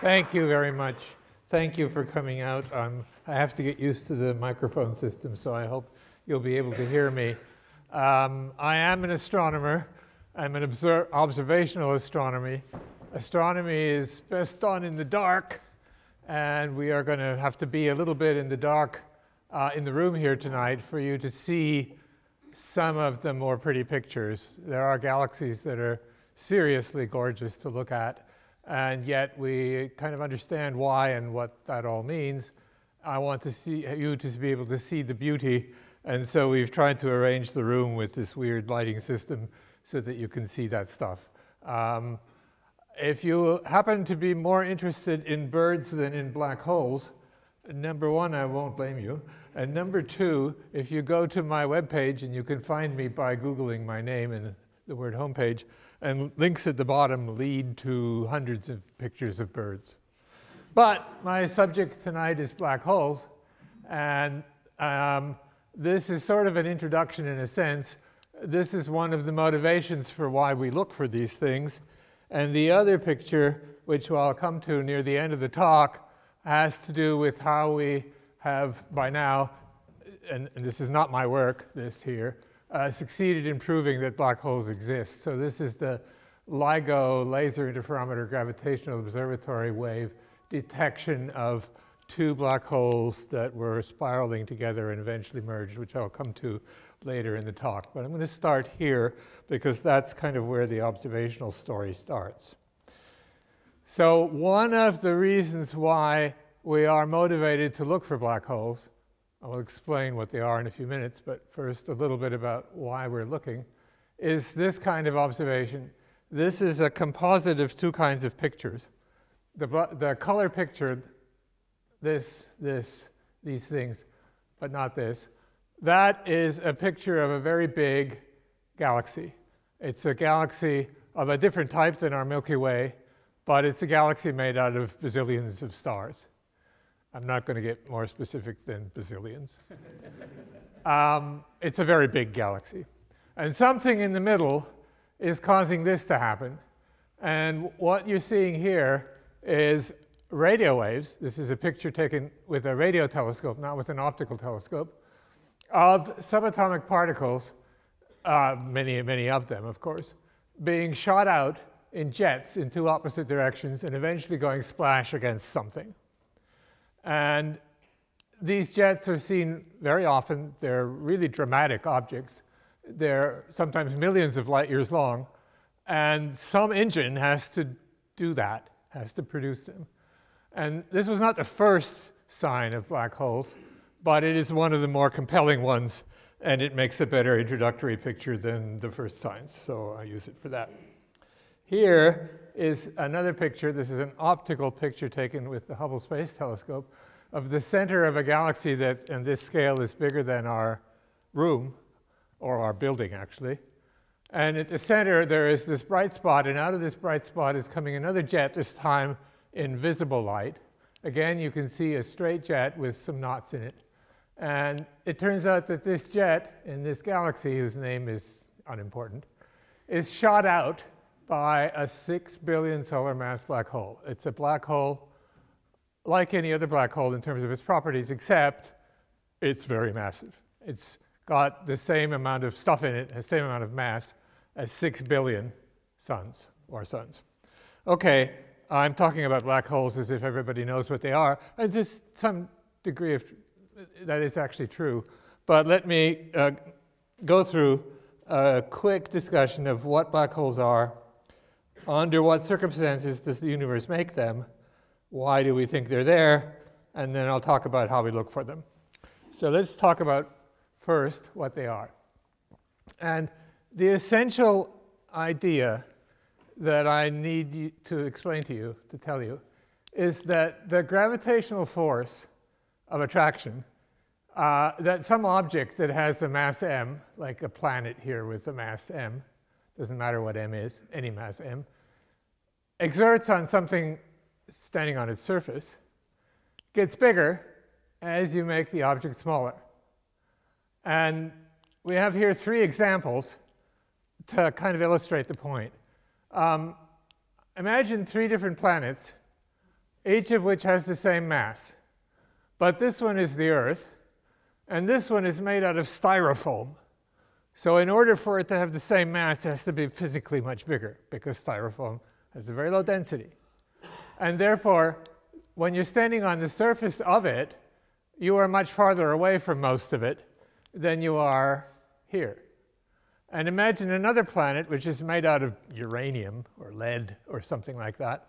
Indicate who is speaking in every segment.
Speaker 1: Thank you very much. Thank you for coming out. I have to get used to the microphone system, so I hope you'll be able to hear me. Um, I am an astronomer. I'm an observational astronomy. Astronomy is best done in the dark, and we are going to have to be a little bit in the dark uh, in the room here tonight for you to see some of the more pretty pictures. There are galaxies that are seriously gorgeous to look at, and yet we kind of understand why and what that all means. I want to see you to be able to see the beauty, and so we've tried to arrange the room with this weird lighting system so that you can see that stuff. Um, if you happen to be more interested in birds than in black holes, number one, I won't blame you. And number two, if you go to my webpage, and you can find me by Googling my name and the word homepage, and links at the bottom lead to hundreds of pictures of birds. But my subject tonight is black holes, and um, this is sort of an introduction in a sense. This is one of the motivations for why we look for these things. And the other picture, which I'll come to near the end of the talk, has to do with how we have by now, and, and this is not my work, this here, uh, succeeded in proving that black holes exist. So this is the LIGO Laser Interferometer Gravitational Observatory wave detection of two black holes that were spiraling together and eventually merged, which I'll come to later in the talk. But I'm going to start here because that's kind of where the observational story starts. So one of the reasons why we are motivated to look for black holes, I will explain what they are in a few minutes, but first a little bit about why we're looking, is this kind of observation. This is a composite of two kinds of pictures. The, the color picture, this, this, these things, but not this, that is a picture of a very big galaxy. It's a galaxy of a different type than our Milky Way, but it's a galaxy made out of bazillions of stars. I'm not going to get more specific than bazillions. um, it's a very big galaxy. And something in the middle is causing this to happen. And what you're seeing here is radio waves. This is a picture taken with a radio telescope, not with an optical telescope of subatomic particles, uh, many, many of them, of course, being shot out in jets in two opposite directions and eventually going splash against something. And these jets are seen very often. They're really dramatic objects. They're sometimes millions of light years long. And some engine has to do that, has to produce them. And this was not the first sign of black holes but it is one of the more compelling ones, and it makes a better introductory picture than the first signs, so I use it for that. Here is another picture. This is an optical picture taken with the Hubble Space Telescope of the center of a galaxy that, in this scale, is bigger than our room, or our building, actually. And at the center, there is this bright spot, and out of this bright spot is coming another jet, this time in visible light. Again, you can see a straight jet with some knots in it. And it turns out that this jet in this galaxy, whose name is unimportant, is shot out by a 6 billion solar mass black hole. It's a black hole like any other black hole in terms of its properties, except it's very massive. It's got the same amount of stuff in it, the same amount of mass as 6 billion suns or suns. Okay, I'm talking about black holes as if everybody knows what they are, and just some degree of that is actually true. But let me uh, go through a quick discussion of what black holes are, under what circumstances does the universe make them, why do we think they're there, and then I'll talk about how we look for them. So let's talk about first what they are. And the essential idea that I need to explain to you, to tell you, is that the gravitational force of attraction uh, that some object that has a mass m, like a planet here with a mass m, doesn't matter what m is, any mass m, exerts on something standing on its surface, gets bigger as you make the object smaller. And we have here three examples to kind of illustrate the point. Um, imagine three different planets each of which has the same mass. But this one is the Earth, and this one is made out of styrofoam. So in order for it to have the same mass, it has to be physically much bigger because styrofoam has a very low density. And therefore, when you're standing on the surface of it, you are much farther away from most of it than you are here. And imagine another planet which is made out of uranium or lead or something like that.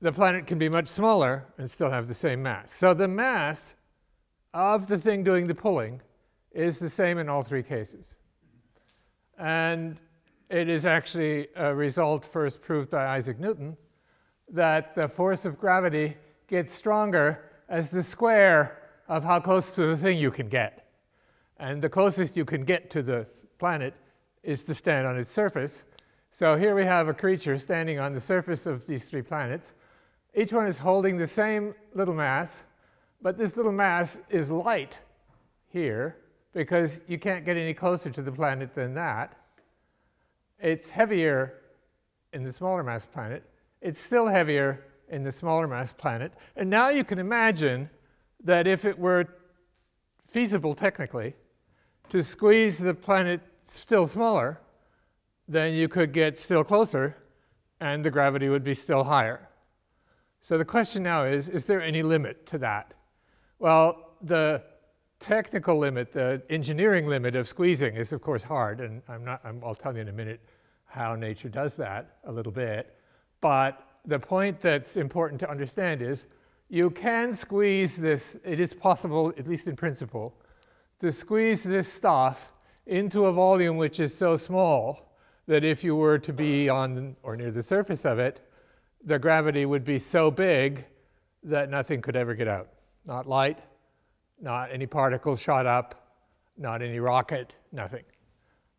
Speaker 1: The planet can be much smaller and still have the same mass. So the mass of the thing doing the pulling is the same in all three cases. And it is actually a result first proved by Isaac Newton that the force of gravity gets stronger as the square of how close to the thing you can get. And the closest you can get to the planet is to stand on its surface. So here we have a creature standing on the surface of these three planets. Each one is holding the same little mass, but this little mass is light here because you can't get any closer to the planet than that. It's heavier in the smaller mass planet. It's still heavier in the smaller mass planet. And now you can imagine that if it were feasible technically to squeeze the planet still smaller, then you could get still closer and the gravity would be still higher. So the question now is, is there any limit to that? Well, the technical limit, the engineering limit of squeezing is of course hard, and I'm not, i will tell you in a minute how nature does that a little bit. But the point that's important to understand is you can squeeze this, it is possible, at least in principle, to squeeze this stuff into a volume which is so small that if you were to be on or near the surface of it, the gravity would be so big that nothing could ever get out. Not light, not any particle shot up, not any rocket, nothing.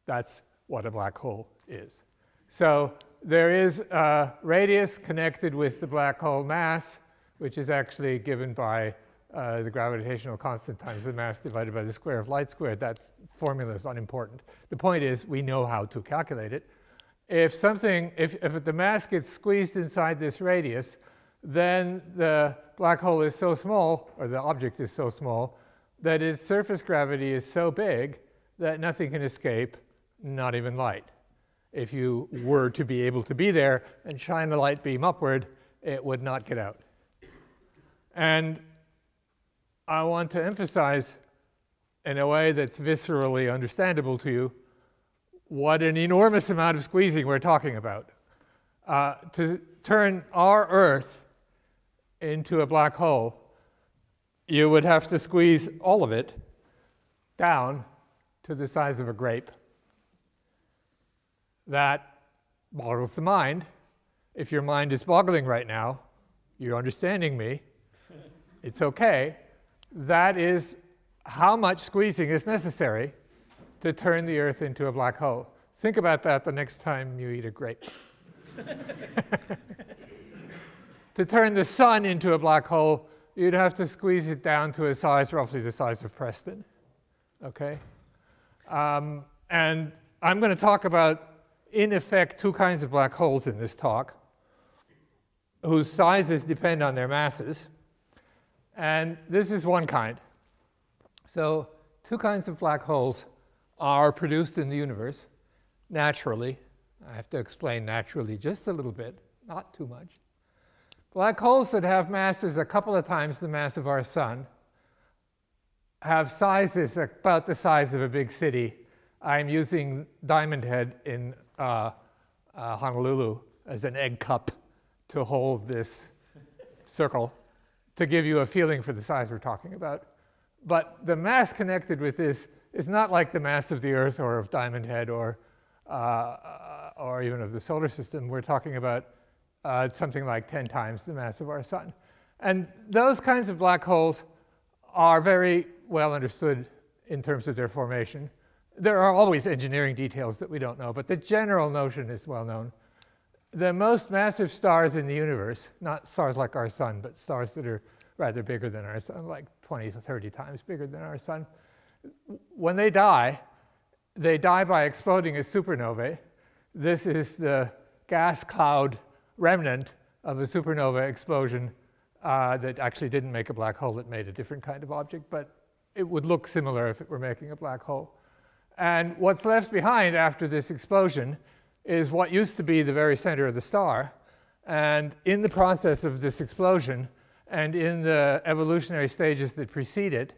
Speaker 1: That's what a black hole is. So there is a radius connected with the black hole mass, which is actually given by uh, the gravitational constant times the mass divided by the square of light squared. That formula is unimportant. The point is we know how to calculate it. If something, if, if the mass gets squeezed inside this radius, then the black hole is so small, or the object is so small, that its surface gravity is so big that nothing can escape, not even light. If you were to be able to be there and shine a light beam upward, it would not get out. And I want to emphasize in a way that's viscerally understandable to you what an enormous amount of squeezing we're talking about. Uh, to turn our Earth into a black hole, you would have to squeeze all of it down to the size of a grape. That boggles the mind. If your mind is boggling right now, you're understanding me. It's okay. That is how much squeezing is necessary to turn the Earth into a black hole. Think about that the next time you eat a grape. to turn the sun into a black hole, you'd have to squeeze it down to a size roughly the size of Preston. Okay? Um, and I'm going to talk about in effect, two kinds of black holes in this talk, whose sizes depend on their masses. And this is one kind. So two kinds of black holes are produced in the universe naturally. I have to explain naturally just a little bit, not too much. Black holes that have masses a couple of times the mass of our sun have sizes about the size of a big city. I'm using Diamond Head in uh, uh, Honolulu as an egg cup to hold this circle to give you a feeling for the size we're talking about. But the mass connected with this is not like the mass of the Earth or of Diamond Head or, uh, or even of the solar system. We're talking about uh, something like 10 times the mass of our sun. And those kinds of black holes are very well understood in terms of their formation there are always engineering details that we don't know, but the general notion is well known. The most massive stars in the universe, not stars like our sun, but stars that are rather bigger than our sun, like 20 to 30 times bigger than our sun, when they die, they die by exploding as supernovae. This is the gas cloud remnant of a supernova explosion uh, that actually didn't make a black hole, that made a different kind of object, but it would look similar if it were making a black hole. And what's left behind after this explosion is what used to be the very center of the star. And in the process of this explosion, and in the evolutionary stages that precede it,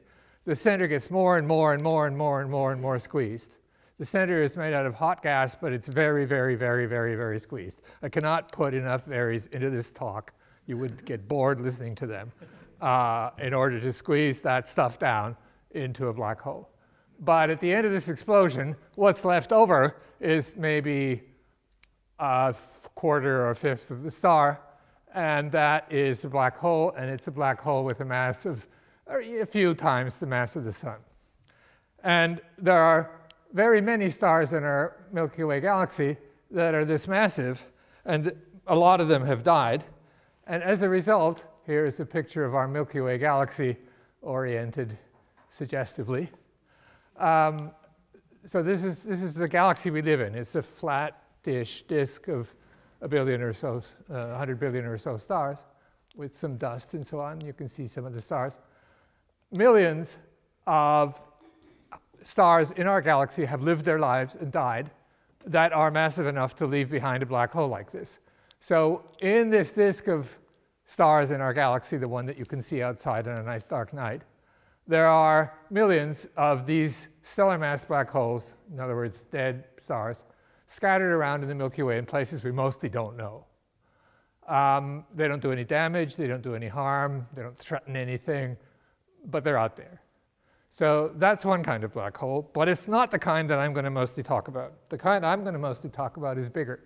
Speaker 1: the center gets more and more and more and more and more and more squeezed. The center is made out of hot gas, but it's very, very, very, very, very squeezed. I cannot put enough varies into this talk. You would get bored listening to them uh, in order to squeeze that stuff down into a black hole. But at the end of this explosion, what's left over is maybe a quarter or a fifth of the star, and that is a black hole, and it's a black hole with a mass of a few times the mass of the sun. And there are very many stars in our Milky Way galaxy that are this massive, and a lot of them have died. And as a result, here is a picture of our Milky Way galaxy oriented suggestively. Um, so this is, this is the galaxy we live in. It's a flat-ish disk of a billion or so, uh, 100 billion or so stars with some dust and so on. You can see some of the stars. Millions of stars in our galaxy have lived their lives and died that are massive enough to leave behind a black hole like this. So in this disk of stars in our galaxy, the one that you can see outside on a nice dark night, there are millions of these stellar mass black holes, in other words, dead stars, scattered around in the Milky Way in places we mostly don't know. Um, they don't do any damage, they don't do any harm, they don't threaten anything, but they're out there. So that's one kind of black hole, but it's not the kind that I'm going to mostly talk about. The kind I'm going to mostly talk about is bigger.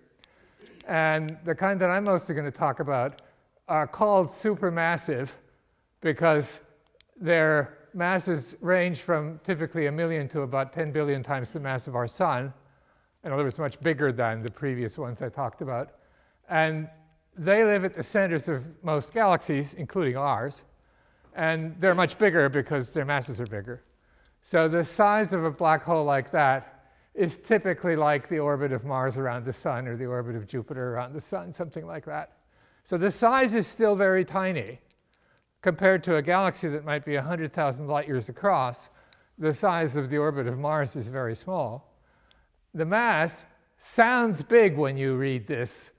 Speaker 1: And the kind that I'm mostly going to talk about are called supermassive because their masses range from typically a million to about 10 billion times the mass of our sun. In other words, much bigger than the previous ones I talked about. And they live at the centers of most galaxies, including ours. And they're much bigger because their masses are bigger. So the size of a black hole like that is typically like the orbit of Mars around the sun or the orbit of Jupiter around the sun, something like that. So the size is still very tiny compared to a galaxy that might be 100,000 light years across. The size of the orbit of Mars is very small the mass sounds big when you read this,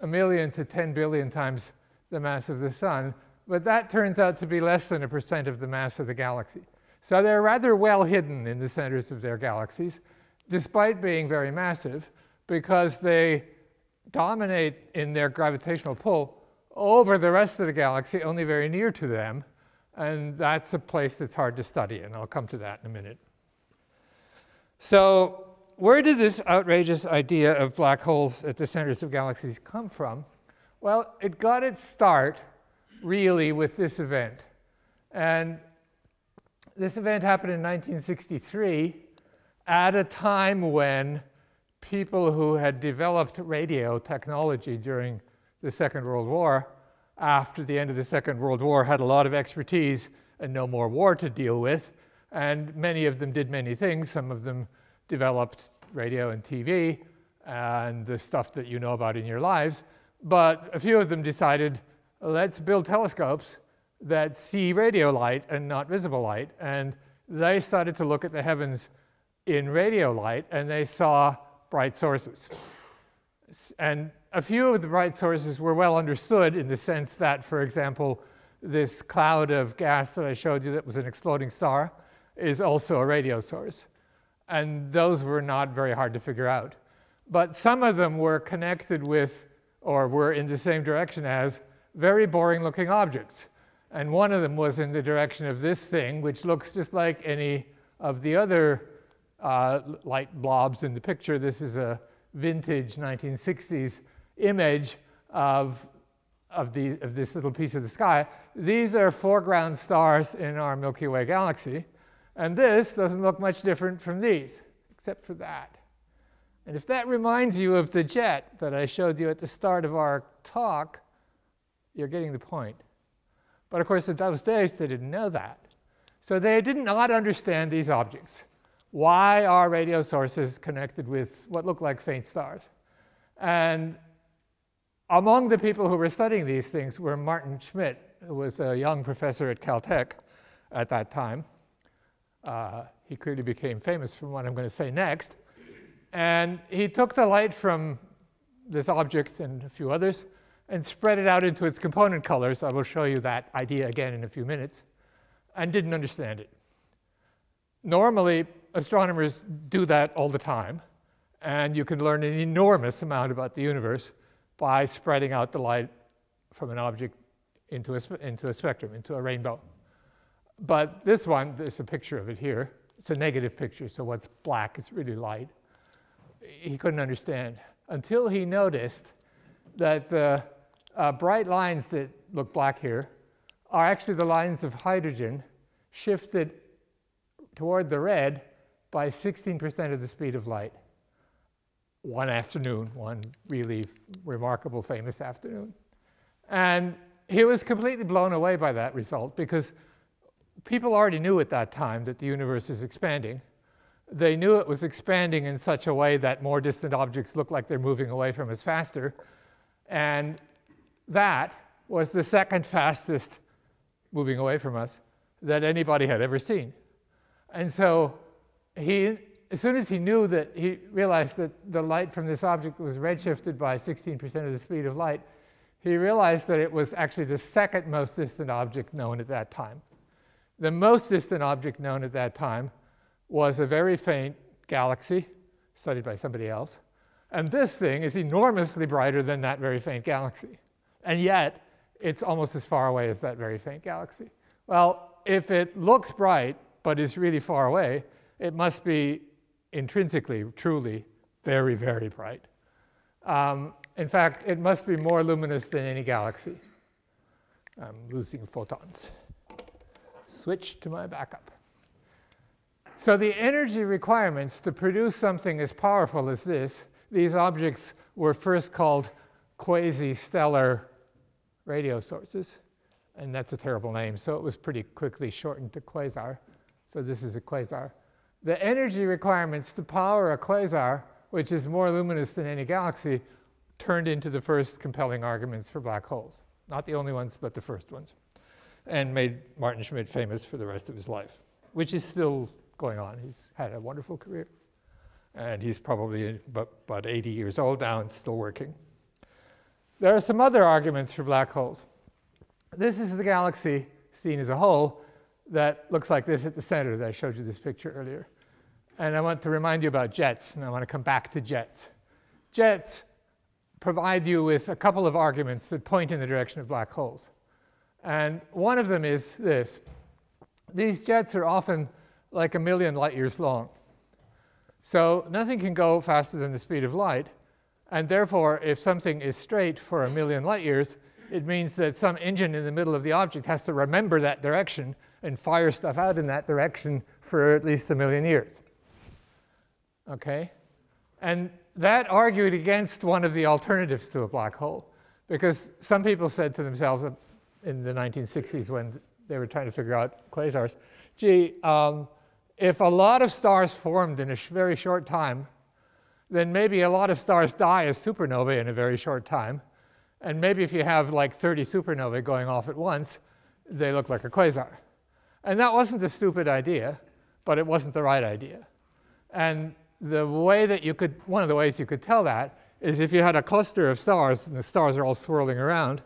Speaker 1: a million to 10 billion times the mass of the sun, but that turns out to be less than a percent of the mass of the galaxy. So they're rather well hidden in the centers of their galaxies, despite being very massive, because they dominate in their gravitational pull over the rest of the galaxy, only very near to them. And that's a place that's hard to study, and I'll come to that in a minute. So where did this outrageous idea of black holes at the centers of galaxies come from? Well, it got its start really with this event. And this event happened in 1963 at a time when people who had developed radio technology during the Second World War, after the end of the Second World War, had a lot of expertise and no more war to deal with. And many of them did many things. Some of them developed radio and TV and the stuff that you know about in your lives. But a few of them decided, let's build telescopes that see radio light and not visible light. And they started to look at the heavens in radio light and they saw bright sources. And a few of the bright sources were well understood in the sense that, for example, this cloud of gas that I showed you that was an exploding star is also a radio source and those were not very hard to figure out. But some of them were connected with, or were in the same direction as, very boring looking objects. And one of them was in the direction of this thing, which looks just like any of the other uh, light blobs in the picture. This is a vintage 1960s image of, of, the, of this little piece of the sky. These are foreground stars in our Milky Way galaxy. And this doesn't look much different from these, except for that. And if that reminds you of the jet that I showed you at the start of our talk, you're getting the point. But of course, in those days, they didn't know that. So they did not understand these objects. Why are radio sources connected with what look like faint stars? And among the people who were studying these things were Maarten Schmidt who was a young professor at Caltech at that time. Uh, he clearly became famous from what I'm going to say next. And he took the light from this object and a few others and spread it out into its component colors. I will show you that idea again in a few minutes, and didn't understand it. Normally, astronomers do that all the time, and you can learn an enormous amount about the universe by spreading out the light from an object into a, into a spectrum, into a rainbow. But this one, there's a picture of it here. It's a negative picture, so what's black is really light. He couldn't understand until he noticed that the uh, bright lines that look black here are actually the lines of hydrogen shifted toward the red by 16% of the speed of light. One afternoon, one really remarkable, famous afternoon. And he was completely blown away by that result because people already knew at that time that the universe is expanding. They knew it was expanding in such a way that more distant objects look like they're moving away from us faster. And that was the second fastest moving away from us that anybody had ever seen. And so he, as soon as he knew that, he realized that the light from this object was redshifted by 16% of the speed of light, he realized that it was actually the second most distant object known at that time. The most distant object known at that time was a very faint galaxy studied by somebody else. And this thing is enormously brighter than that very faint galaxy. And yet, it's almost as far away as that very faint galaxy. Well, if it looks bright, but is really far away, it must be intrinsically, truly, very, very bright. Um, in fact, it must be more luminous than any galaxy. I'm losing photons. Switch to my backup. So the energy requirements to produce something as powerful as this, these objects were first called quasi-stellar radio sources. And that's a terrible name, so it was pretty quickly shortened to quasar. So this is a quasar. The energy requirements to power a quasar, which is more luminous than any galaxy, turned into the first compelling arguments for black holes. Not the only ones, but the first ones. And made Maarten Schmidt famous for the rest of his life, which is still going on. He's had a wonderful career. And he's probably about 80 years old now and still working. There are some other arguments for black holes. This is the galaxy seen as a whole that looks like this at the center that I showed you this picture earlier. And I want to remind you about jets, and I want to come back to jets. Jets provide you with a couple of arguments that point in the direction of black holes. And one of them is this. These jets are often like a million light years long. So nothing can go faster than the speed of light. And therefore, if something is straight for a million light years, it means that some engine in the middle of the object has to remember that direction and fire stuff out in that direction for at least a million years. Okay? And that argued against one of the alternatives to a black hole. Because some people said to themselves in the 1960s when they were trying to figure out quasars, gee, um, if a lot of stars formed in a sh very short time, then maybe a lot of stars die as supernovae in a very short time. And maybe if you have like 30 supernovae going off at once, they look like a quasar. And that wasn't a stupid idea, but it wasn't the right idea. And the way that you could, one of the ways you could tell that is if you had a cluster of stars and the stars are all swirling around,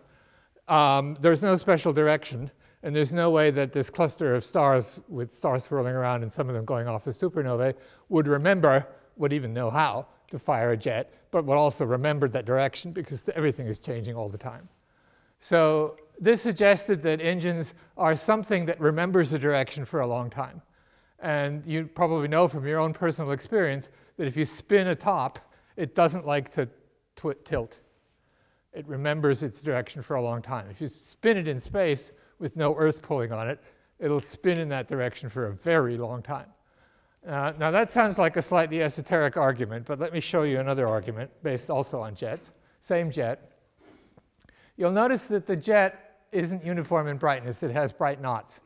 Speaker 1: um, there's no special direction, and there's no way that this cluster of stars with stars swirling around and some of them going off as supernovae would remember, would even know how to fire a jet, but would also remember that direction because everything is changing all the time. So this suggested that engines are something that remembers the direction for a long time. And you probably know from your own personal experience that if you spin a top, it doesn't like to tilt. It remembers its direction for a long time. If you spin it in space with no Earth pulling on it, it'll spin in that direction for a very long time. Uh, now that sounds like a slightly esoteric argument, but let me show you another argument based also on jets. Same jet, you'll notice that the jet isn't uniform in brightness. It has bright knots.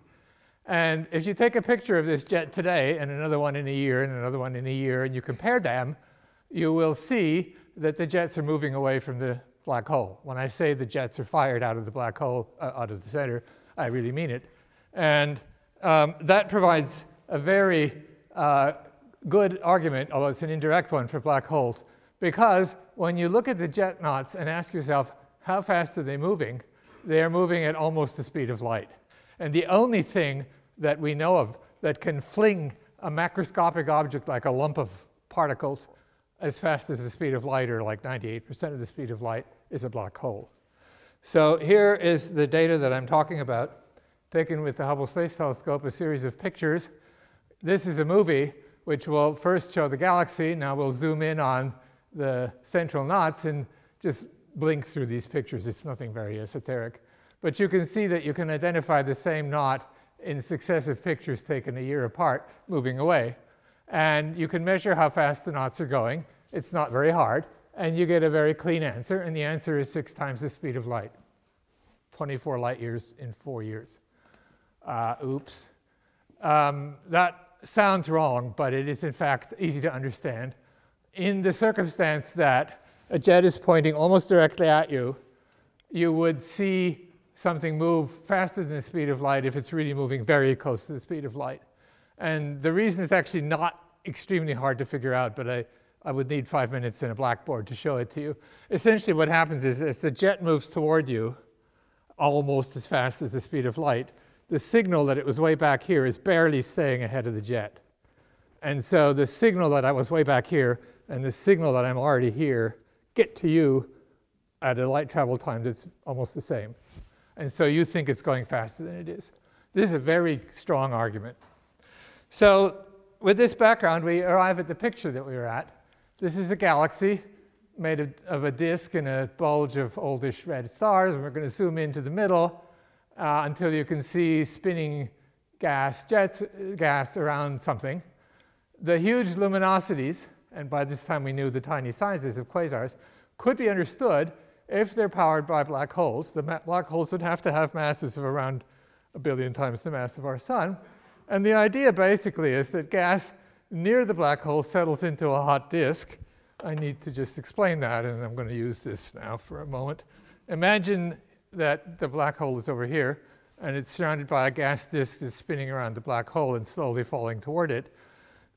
Speaker 1: And if you take a picture of this jet today and another one in a year and another one in a year and you compare them, you will see that the jets are moving away from the black hole. When I say the jets are fired out of the black hole, uh, out of the center, I really mean it. And um, that provides a very uh, good argument, although it's an indirect one for black holes, because when you look at the jet knots and ask yourself, how fast are they moving? They are moving at almost the speed of light. And the only thing that we know of that can fling a macroscopic object like a lump of particles as fast as the speed of light, or like 98% of the speed of light, is a black hole. So here is the data that I'm talking about, taken with the Hubble Space Telescope, a series of pictures. This is a movie which will first show the galaxy. Now we'll zoom in on the central knots and just blink through these pictures. It's nothing very esoteric. But you can see that you can identify the same knot in successive pictures taken a year apart moving away. And you can measure how fast the knots are going. It's not very hard. And you get a very clean answer. And the answer is six times the speed of light 24 light years in four years. Uh, oops. Um, that sounds wrong, but it is in fact easy to understand. In the circumstance that a jet is pointing almost directly at you, you would see something move faster than the speed of light if it's really moving very close to the speed of light. And the reason is actually not extremely hard to figure out, but I, I would need five minutes in a blackboard to show it to you. Essentially what happens is as the jet moves toward you, almost as fast as the speed of light, the signal that it was way back here is barely staying ahead of the jet. And so the signal that I was way back here and the signal that I'm already here get to you at a light travel time that's almost the same. And so you think it's going faster than it is. This is a very strong argument. So with this background, we arrive at the picture that we were at. This is a galaxy made of, of a disk and a bulge of oldish red stars. And we're going to zoom into the middle uh, until you can see spinning gas jets, gas around something. The huge luminosities, and by this time we knew the tiny sizes of quasars, could be understood if they're powered by black holes. The black holes would have to have masses of around a billion times the mass of our sun. And the idea basically is that gas near the black hole settles into a hot disk. I need to just explain that, and I'm going to use this now for a moment. Imagine that the black hole is over here, and it's surrounded by a gas disk that's spinning around the black hole and slowly falling toward it.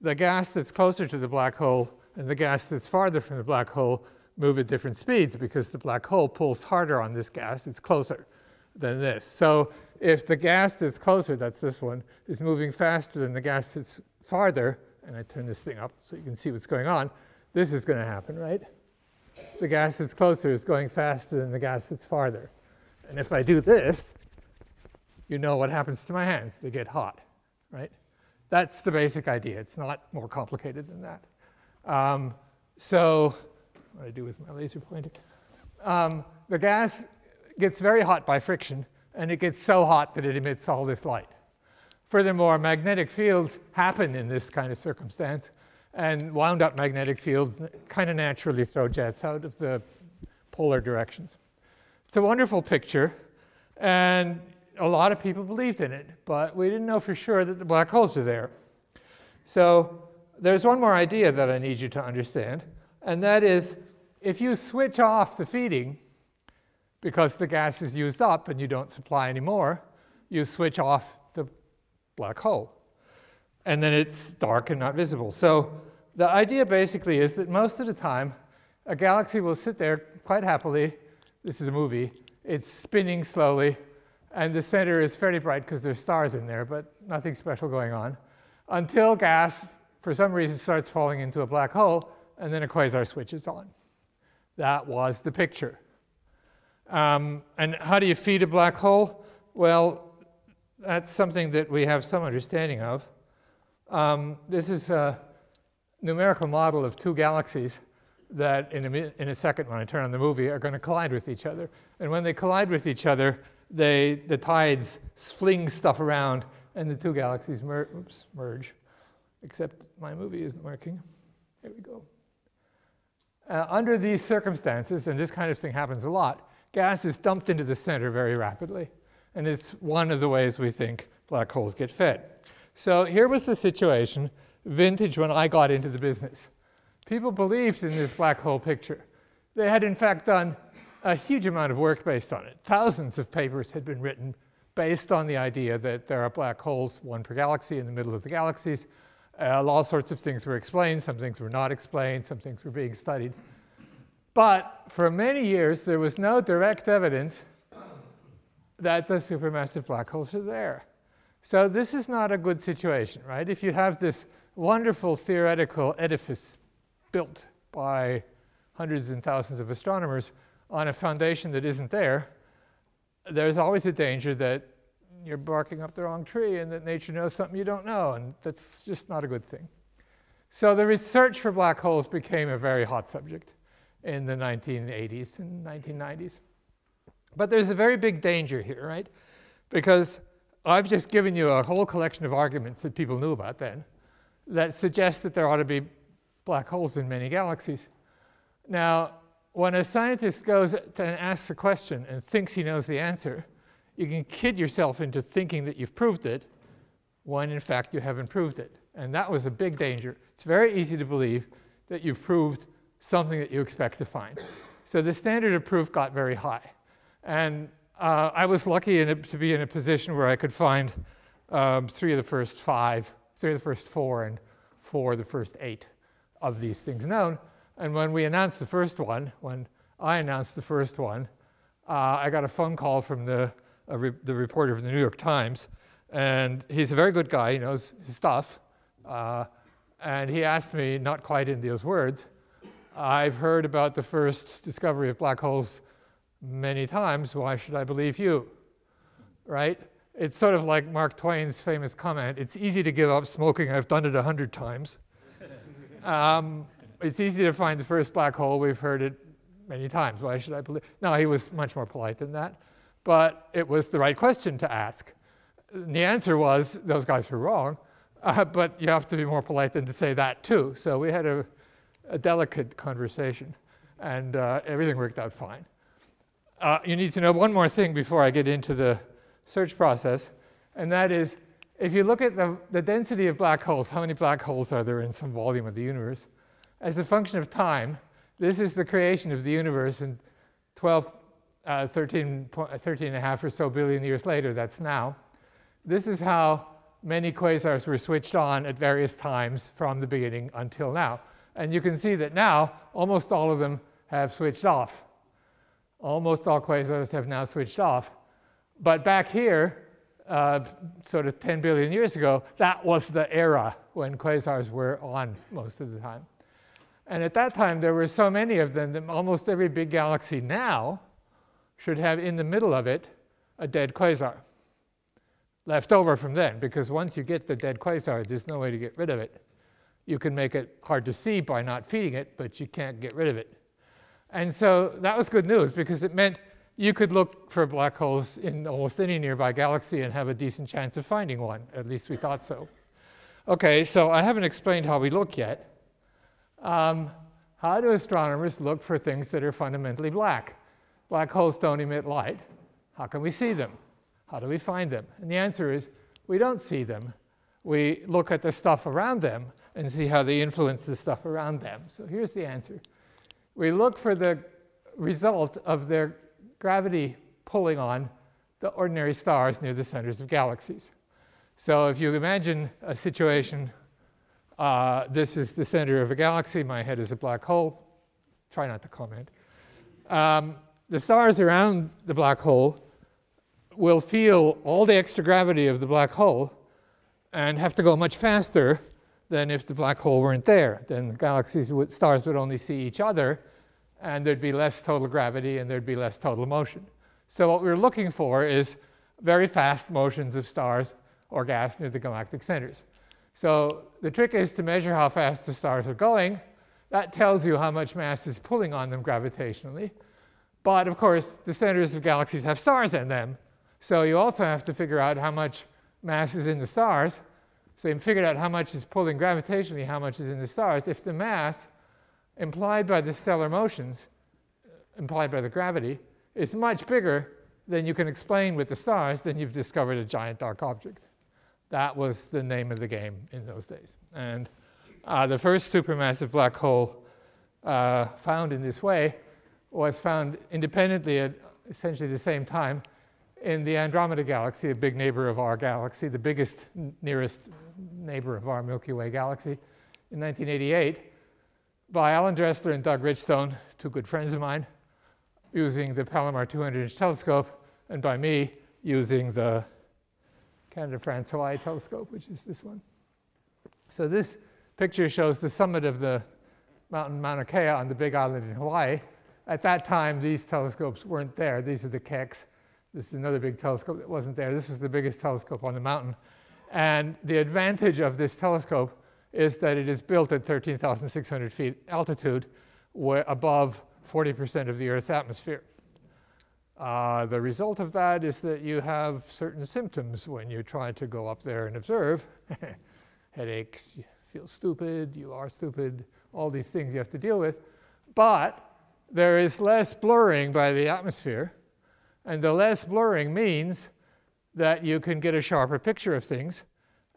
Speaker 1: The gas that's closer to the black hole and the gas that's farther from the black hole move at different speeds because the black hole pulls harder on this gas. It's closer than this. So if the gas that's closer, that's this one, is moving faster than the gas that's farther, and I turn this thing up so you can see what's going on, this is going to happen, right? The gas that's closer is going faster than the gas that's farther. And if I do this, you know what happens to my hands. They get hot, right? That's the basic idea. It's not more complicated than that. Um, so, what do I do with my laser pointer? Um, the gas gets very hot by friction, and it gets so hot that it emits all this light. Furthermore, magnetic fields happen in this kind of circumstance, and wound up magnetic fields kind of naturally throw jets out of the polar directions. It's a wonderful picture, and a lot of people believed in it, but we didn't know for sure that the black holes are there. So there's one more idea that I need you to understand, and that is if you switch off the feeding because the gas is used up and you don't supply anymore, you switch off the black hole. And then it's dark and not visible. So the idea basically is that most of the time, a galaxy will sit there quite happily this is a movie. It's spinning slowly, and the center is fairly bright because there's stars in there, but nothing special going on, until gas, for some reason, starts falling into a black hole, and then a quasar switches on. That was the picture. Um, and how do you feed a black hole? Well, that's something that we have some understanding of. Um, this is a numerical model of two galaxies that in a, in a second when I turn on the movie are going to collide with each other. And when they collide with each other, they, the tides fling stuff around and the two galaxies mer oops, merge. Except my movie isn't working. Here we go. Uh, under these circumstances, and this kind of thing happens a lot, gas is dumped into the center very rapidly. And it's one of the ways we think black holes get fed. So here was the situation, vintage when I got into the business. People believed in this black hole picture. They had, in fact, done a huge amount of work based on it. Thousands of papers had been written based on the idea that there are black holes, one per galaxy, in the middle of the galaxies. Uh, all sorts of things were explained, some things were not explained, some things were being studied. But for many years, there was no direct evidence that the supermassive black holes are there. So this is not a good situation, right? If you have this wonderful theoretical edifice built by hundreds and thousands of astronomers on a foundation that isn't there, there's always a danger that you're barking up the wrong tree and that nature knows something you don't know, and that's just not a good thing. So the research for black holes became a very hot subject in the 1980s and 1990s. But there's a very big danger here, right? Because I've just given you a whole collection of arguments that people knew about then that suggest that there ought to be black holes in many galaxies. Now, when a scientist goes and asks a question and thinks he knows the answer, you can kid yourself into thinking that you've proved it when in fact you haven't proved it. And that was a big danger. It's very easy to believe that you've proved something that you expect to find. So the standard of proof got very high. And uh, I was lucky a, to be in a position where I could find um, three of the first five, three of the first four, and four of the first eight of these things known. And when we announced the first one, when I announced the first one, uh, I got a phone call from the, re the reporter of the New York Times. And he's a very good guy, he knows his stuff. Uh, and he asked me, not quite in those words, I've heard about the first discovery of black holes many times. Why should I believe you? Right? It's sort of like Mark Twain's famous comment it's easy to give up smoking, I've done it a hundred times. Um, it's easy to find the first black hole. We've heard it many times. Why should I believe? No, he was much more polite than that. But it was the right question to ask. And the answer was those guys were wrong. Uh, but you have to be more polite than to say that too. So we had a, a delicate conversation, and uh, everything worked out fine. Uh, you need to know one more thing before I get into the search process, and that is if you look at the, the density of black holes, how many black holes are there in some volume of the universe? as a function of time, this is the creation of the universe in 12, uh, 13, 13 and a half or so billion years later, that's now. This is how many quasars were switched on at various times from the beginning until now. And you can see that now almost all of them have switched off. Almost all quasars have now switched off. But back here, uh, sort of 10 billion years ago, that was the era when quasars were on most of the time. And at that time, there were so many of them that almost every big galaxy now should have in the middle of it a dead quasar left over from then, because once you get the dead quasar, there's no way to get rid of it. You can make it hard to see by not feeding it, but you can't get rid of it. And so that was good news because it meant you could look for black holes in almost any nearby galaxy and have a decent chance of finding one. At least we thought so. Okay, so I haven't explained how we look yet. Um, how do astronomers look for things that are fundamentally black? Black holes don't emit light. How can we see them? How do we find them? And the answer is we don't see them. We look at the stuff around them and see how they influence the stuff around them. So here's the answer. We look for the result of their gravity pulling on the ordinary stars near the centers of galaxies. So if you imagine a situation uh, this is the center of a galaxy. My head is a black hole. Try not to comment. Um, the stars around the black hole will feel all the extra gravity of the black hole and have to go much faster than if the black hole weren't there. Then the galaxies would, stars would only see each other, and there'd be less total gravity and there'd be less total motion. So what we're looking for is very fast motions of stars or gas near the galactic centers. So the trick is to measure how fast the stars are going. That tells you how much mass is pulling on them gravitationally. But of course, the centers of galaxies have stars in them. So you also have to figure out how much mass is in the stars. So you figured out how much is pulling gravitationally, how much is in the stars. If the mass implied by the stellar motions, implied by the gravity, is much bigger than you can explain with the stars, then you've discovered a giant dark object. That was the name of the game in those days. And uh, the first supermassive black hole uh, found in this way was found independently at essentially the same time in the Andromeda galaxy, a big neighbor of our galaxy, the biggest nearest neighbor of our Milky Way galaxy, in 1988 by Alan Dressler and Doug Richstone, two good friends of mine, using the Palomar 200-inch telescope, and by me using the Canada France Hawaii telescope, which is this one. So this picture shows the summit of the mountain Mauna Kea on the big island in Hawaii. At that time, these telescopes weren't there. These are the Keck. This is another big telescope that wasn't there. This was the biggest telescope on the mountain. And the advantage of this telescope is that it is built at 13,600 feet altitude, above 40% of the Earth's atmosphere. Uh, the result of that is that you have certain symptoms when you try to go up there and observe. Headaches, you feel stupid, you are stupid, all these things you have to deal with. But there is less blurring by the atmosphere, and the less blurring means that you can get a sharper picture of things.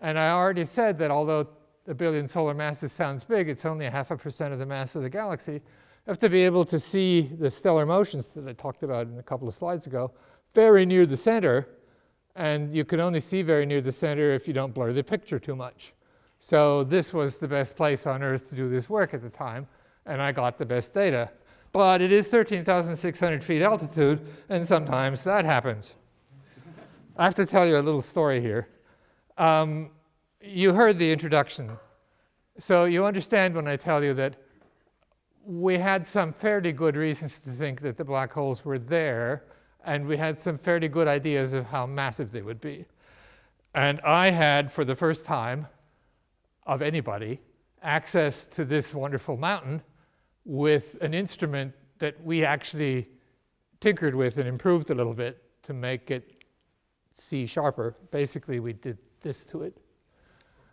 Speaker 1: And I already said that although a billion solar masses sounds big, it's only a half a percent of the mass of the galaxy. You have to be able to see the stellar motions that I talked about in a couple of slides ago very near the center, and you can only see very near the center if you don't blur the picture too much. So this was the best place on Earth to do this work at the time, and I got the best data. But it is 13,600 feet altitude, and sometimes that happens. I have to tell you a little story here. Um, you heard the introduction. So you understand when I tell you that we had some fairly good reasons to think that the black holes were there, and we had some fairly good ideas of how massive they would be. And I had, for the first time of anybody, access to this wonderful mountain with an instrument that we actually tinkered with and improved a little bit to make it see sharper. Basically, we did this to it.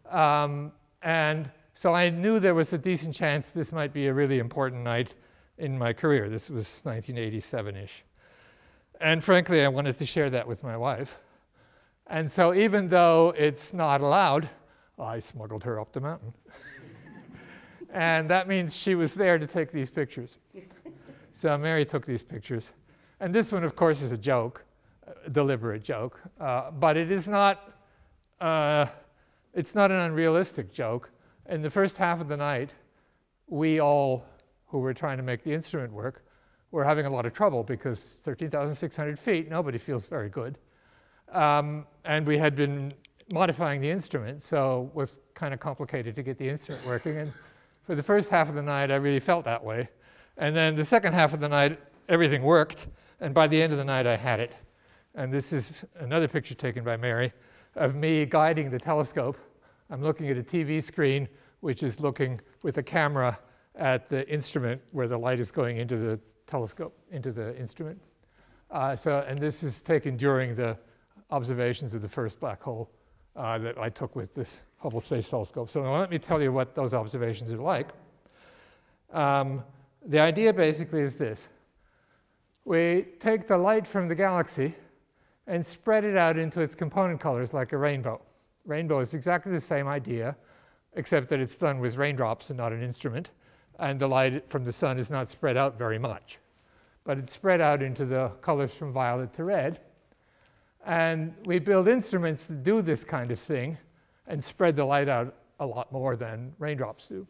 Speaker 1: Um, and so I knew there was a decent chance this might be a really important night in my career. This was 1987 ish. And frankly, I wanted to share that with my wife. And so, even though it's not allowed, I smuggled her up the mountain. and that means she was there to take these pictures. so, Mary took these pictures. And this one, of course, is a joke, a deliberate joke. Uh, but it is not. Uh, it's not an unrealistic joke. In the first half of the night, we all who were trying to make the instrument work were having a lot of trouble because 13,600 feet, nobody feels very good. Um, and we had been modifying the instrument, so it was kind of complicated to get the instrument working. And for the first half of the night, I really felt that way. And then the second half of the night, everything worked. And by the end of the night, I had it. And this is another picture taken by Mary of me guiding the telescope. I'm looking at a TV screen, which is looking with a camera at the instrument where the light is going into the telescope, into the instrument. Uh, so, and this is taken during the observations of the first black hole uh, that I took with this Hubble Space Telescope. So let me tell you what those observations are like. Um, the idea basically is this. We take the light from the galaxy and spread it out into its component colors like a rainbow. Rainbow is exactly the same idea, except that it's done with raindrops and not an instrument, and the light from the sun is not spread out very much. But it's spread out into the colors from violet to red. And we build instruments to do this kind of thing and spread the light out a lot more than raindrops do.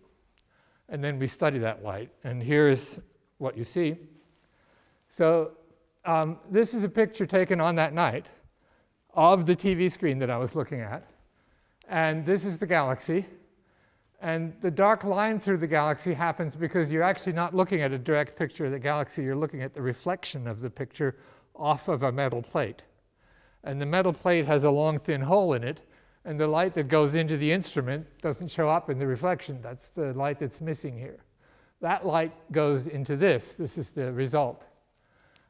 Speaker 1: And then we study that light. And here's what you see. So um, this is a picture taken on that night of the TV screen that I was looking at. And this is the galaxy. And the dark line through the galaxy happens because you're actually not looking at a direct picture of the galaxy, you're looking at the reflection of the picture off of a metal plate. And the metal plate has a long, thin hole in it, and the light that goes into the instrument doesn't show up in the reflection. That's the light that's missing here. That light goes into this. This is the result.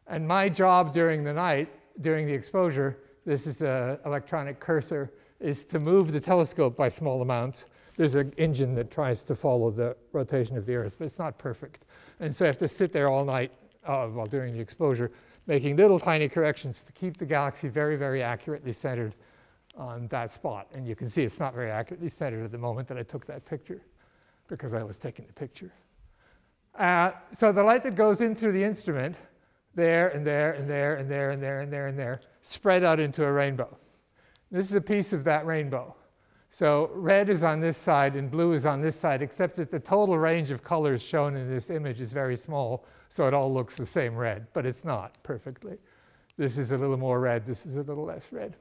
Speaker 1: And my job during the night, during the exposure, this is an electronic cursor, is to move the telescope by small amounts. There's an engine that tries to follow the rotation of the Earth, but it's not perfect. And so I have to sit there all night uh, while during the exposure, making little tiny corrections to keep the galaxy very, very accurately centered on that spot. And you can see it's not very accurately centered at the moment that I took that picture because I was taking the picture. Uh, so the light that goes in through the instrument, there and there and there and there and there and there and there, spread out into a rainbow. This is a piece of that rainbow. So red is on this side and blue is on this side, except that the total range of colors shown in this image is very small, so it all looks the same red, but it's not perfectly. This is a little more red, this is a little less red.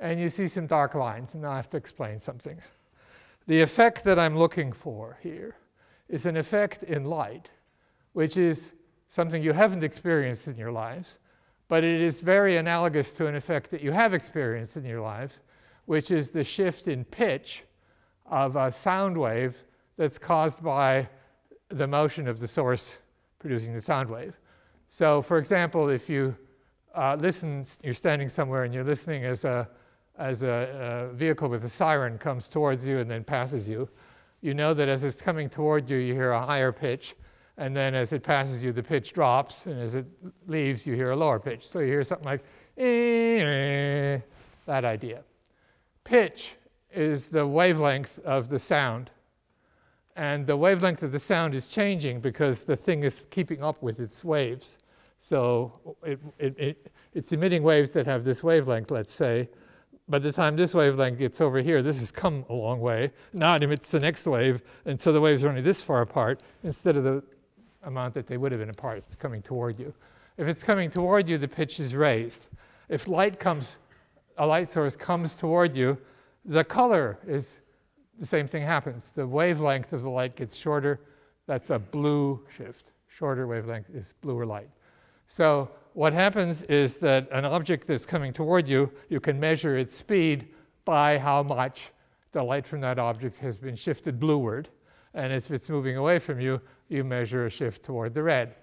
Speaker 1: And you see some dark lines, and I have to explain something. The effect that I'm looking for here is an effect in light, which is something you haven't experienced in your lives, but it is very analogous to an effect that you have experienced in your lives, which is the shift in pitch of a sound wave that's caused by the motion of the source producing the sound wave. So, for example, if you uh, listen, you're standing somewhere and you're listening as a as a, a, vehicle with a siren comes towards you and then passes you, you know that as it's coming toward you, you hear a higher pitch, and then as it passes you, the pitch drops, and as it leaves, you hear a lower pitch. So you hear something like eh, that idea. Pitch is the wavelength of the sound. And the wavelength of the sound is changing because the thing is keeping up with its waves. So it, it, it, it's emitting waves that have this wavelength, let's say, by the time this wavelength gets over here, this has come a long way. Now it emits the next wave, and so the waves are only this far apart instead of the amount that they would have been apart it's coming toward you. If it's coming toward you, the pitch is raised. If light comes, a light source comes toward you, the color is the same thing happens. The wavelength of the light gets shorter. That's a blue shift. Shorter wavelength is bluer light. So what happens is that an object that's coming toward you, you can measure its speed by how much the light from that object has been shifted blueward. And if it's moving away from you, you measure a shift toward the red.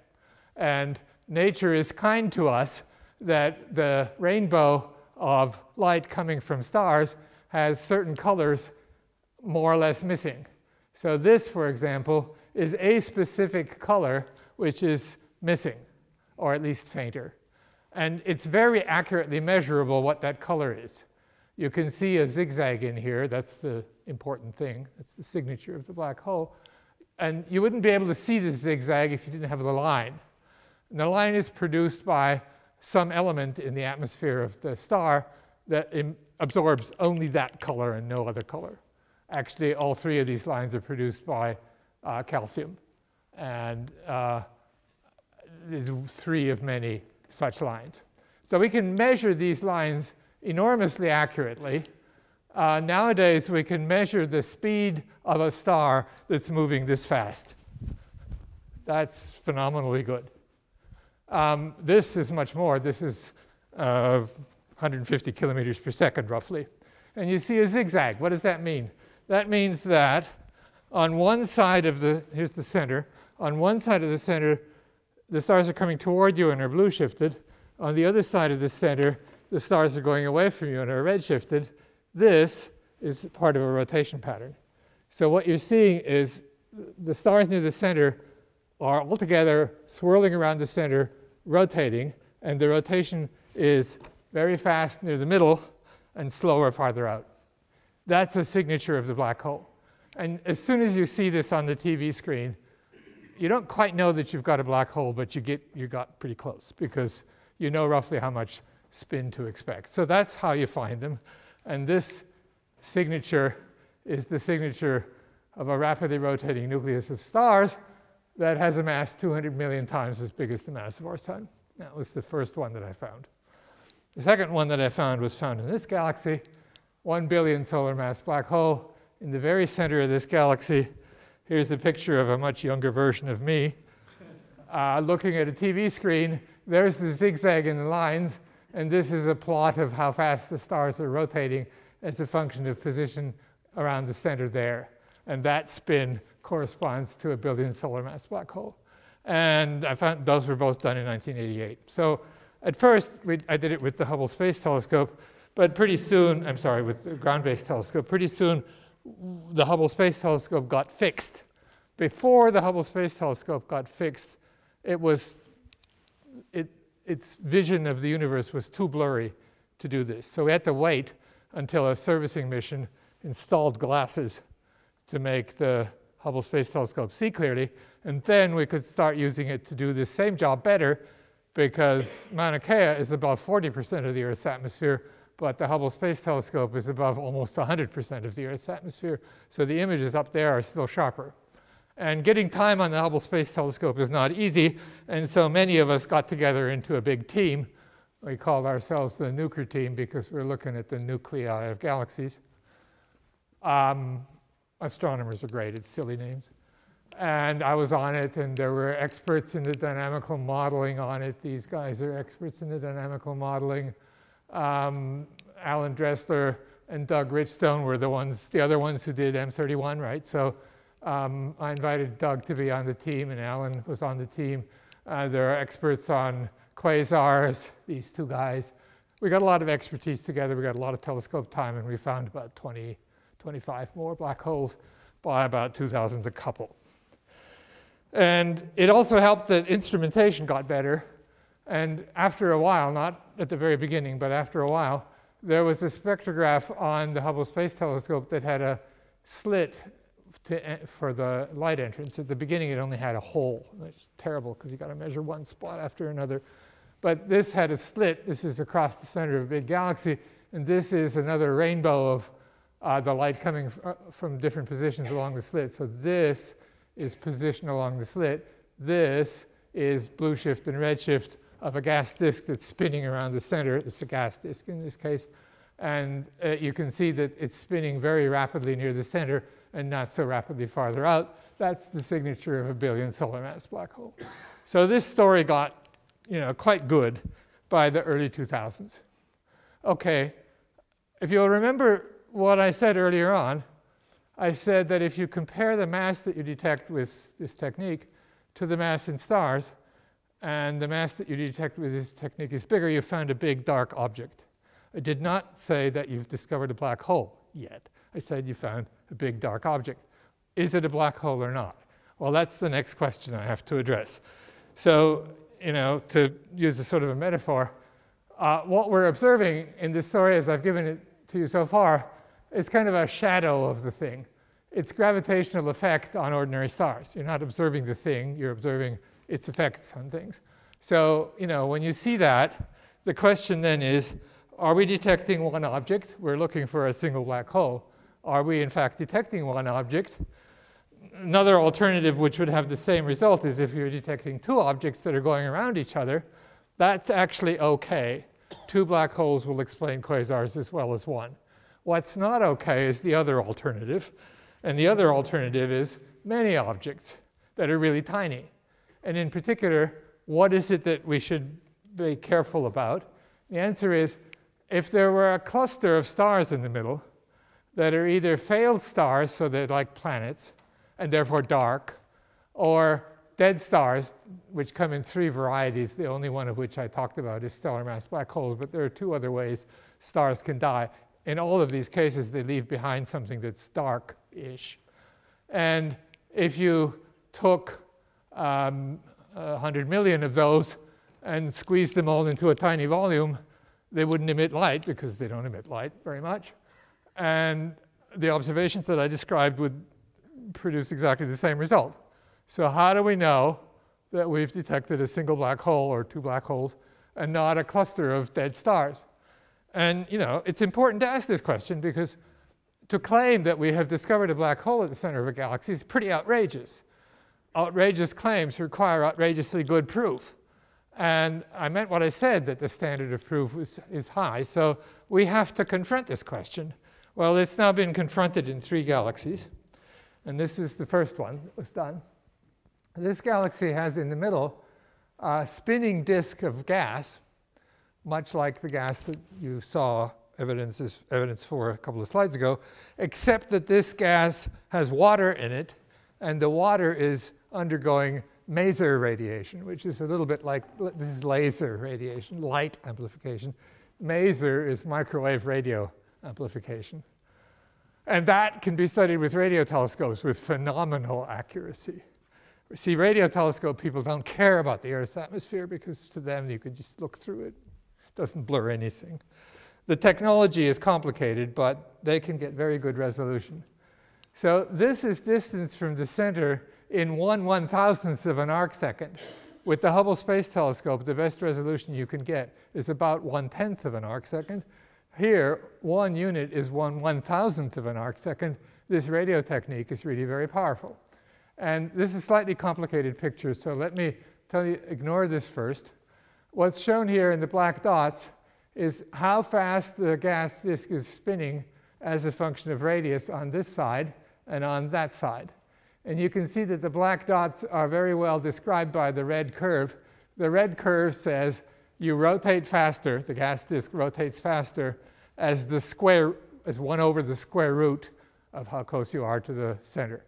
Speaker 1: And nature is kind to us that the rainbow of light coming from stars has certain colors more or less missing. So this, for example, is a specific color which is missing or at least fainter. And it's very accurately measurable what that color is. You can see a zigzag in here. That's the important thing. That's the signature of the black hole. And you wouldn't be able to see the zigzag if you didn't have the line. And the line is produced by some element in the atmosphere of the star that absorbs only that color and no other color. Actually, all three of these lines are produced by uh, calcium. And uh, is three of many such lines. So we can measure these lines enormously accurately. Uh, nowadays, we can measure the speed of a star that's moving this fast. That's phenomenally good. Um, this is much more. This is uh, 150 kilometers per second, roughly. And you see a zigzag. What does that mean? That means that on one side of the, here's the center, on one side of the center, the stars are coming toward you and are blue shifted. On the other side of the center, the stars are going away from you and are red shifted. This is part of a rotation pattern. So what you're seeing is the stars near the center are all together swirling around the center, rotating, and the rotation is very fast near the middle and slower farther out. That's a signature of the black hole. And as soon as you see this on the TV screen, you don't quite know that you've got a black hole, but you get you got pretty close because you know roughly how much spin to expect. So that's how you find them. And this signature is the signature of a rapidly rotating nucleus of stars that has a mass 200 million times as big as the mass of our sun. That was the first one that I found. The second one that I found was found in this galaxy, 1 billion solar mass black hole. In the very center of this galaxy Here's a picture of a much younger version of me uh, looking at a TV screen. There's the zigzag in the lines, and this is a plot of how fast the stars are rotating as a function of position around the center there. And that spin corresponds to a billion solar mass black hole. And I found those were both done in 1988. So at first, we, I did it with the Hubble Space Telescope, but pretty soon, I'm sorry, with the ground-based telescope, pretty soon the Hubble Space Telescope got fixed. Before the Hubble Space Telescope got fixed, it was, it, its vision of the universe was too blurry to do this. So we had to wait until a servicing mission installed glasses to make the Hubble Space Telescope see clearly. And then we could start using it to do the same job better because Mauna Kea is above 40% of the Earth's atmosphere, but the Hubble Space Telescope is above almost 100% of the Earth's atmosphere. So the images up there are still sharper. And getting time on the Hubble Space Telescope is not easy, and so many of us got together into a big team. We called ourselves the Nuclear Team because we're looking at the nuclei of galaxies. Um, astronomers are great, it's silly names. And I was on it, and there were experts in the dynamical modeling on it. These guys are experts in the dynamical modeling. Um, Alan Dressler and Doug Richstone were the ones, the other ones who did M31, right? So um, I invited Doug to be on the team, and Alan was on the team. Uh, there are experts on quasars, these two guys. We got a lot of expertise together. We got a lot of telescope time, and we found about 20, 25 more black holes by about 2000 a couple. And it also helped that instrumentation got better. And after a while, not at the very beginning, but after a while, there was a spectrograph on the Hubble Space Telescope that had a slit to, for the light entrance. At the beginning, it only had a hole, which is terrible because you got to measure one spot after another. But this had a slit. This is across the center of a big galaxy. And this is another rainbow of uh, the light coming from different positions along the slit. So this is position along the slit. This is blue shift and red shift of a gas disk that's spinning around the center. It's a gas disk in this case. And uh, you can see that it's spinning very rapidly near the center and not so rapidly farther out. That's the signature of a billion solar mass black hole. So this story got you know, quite good by the early 2000s. Okay, if you'll remember what I said earlier on, I said that if you compare the mass that you detect with this technique to the mass in stars, and the mass that you detect with this technique is bigger, you found a big dark object. I did not say that you've discovered a black hole yet. I said you found a big dark object. Is it a black hole or not? Well, that's the next question I have to address. So, you know, to use a sort of a metaphor, uh, what we're observing in this story as I've given it to you so far is kind of a shadow of the thing. It's gravitational effect on ordinary stars. You're not observing the thing, you're observing its effects on things. So, you know, when you see that, the question then is, are we detecting one object? We're looking for a single black hole. Are we in fact detecting one object? Another alternative which would have the same result is if you're detecting two objects that are going around each other, that's actually okay. Two black holes will explain quasars as well as one. What's not okay is the other alternative. And the other alternative is many objects that are really tiny. And in particular, what is it that we should be careful about? The answer is if there were a cluster of stars in the middle that are either failed stars, so they're like planets, and therefore dark, or dead stars, which come in three varieties, the only one of which I talked about is stellar mass black holes, but there are two other ways stars can die in all of these cases, they leave behind something that's dark-ish. And if you took um, 100 million of those and squeezed them all into a tiny volume, they wouldn't emit light because they don't emit light very much. And the observations that I described would produce exactly the same result. So how do we know that we've detected a single black hole or two black holes and not a cluster of dead stars? And you know, it's important to ask this question because to claim that we have discovered a black hole at the center of a galaxy is pretty outrageous. Outrageous claims require outrageously good proof. And I meant what I said, that the standard of proof is, is high. So we have to confront this question. Well, it's now been confronted in three galaxies. And this is the first one that was done. This galaxy has in the middle a spinning disk of gas much like the gas that you saw evidence, is, evidence for a couple of slides ago, except that this gas has water in it, and the water is undergoing maser radiation, which is a little bit like this is laser radiation, light amplification. Maser is microwave radio amplification. And that can be studied with radio telescopes with phenomenal accuracy. See, radio telescope people don't care about the Earth's atmosphere because to them you could just look through it doesn't blur anything. The technology is complicated, but they can get very good resolution. So this is distance from the center in one one thousandth of an arc second. With the Hubble Space Telescope, the best resolution you can get is about one tenth of an arc second. Here, one unit is one one thousandth of an arc second. This radio technique is really very powerful. And this is a slightly complicated picture, so let me tell you, ignore this first. What's shown here in the black dots is how fast the gas disk is spinning as a function of radius on this side and on that side. And you can see that the black dots are very well described by the red curve. The red curve says you rotate faster, the gas disk rotates faster as the square, as 1 over the square root of how close you are to the center.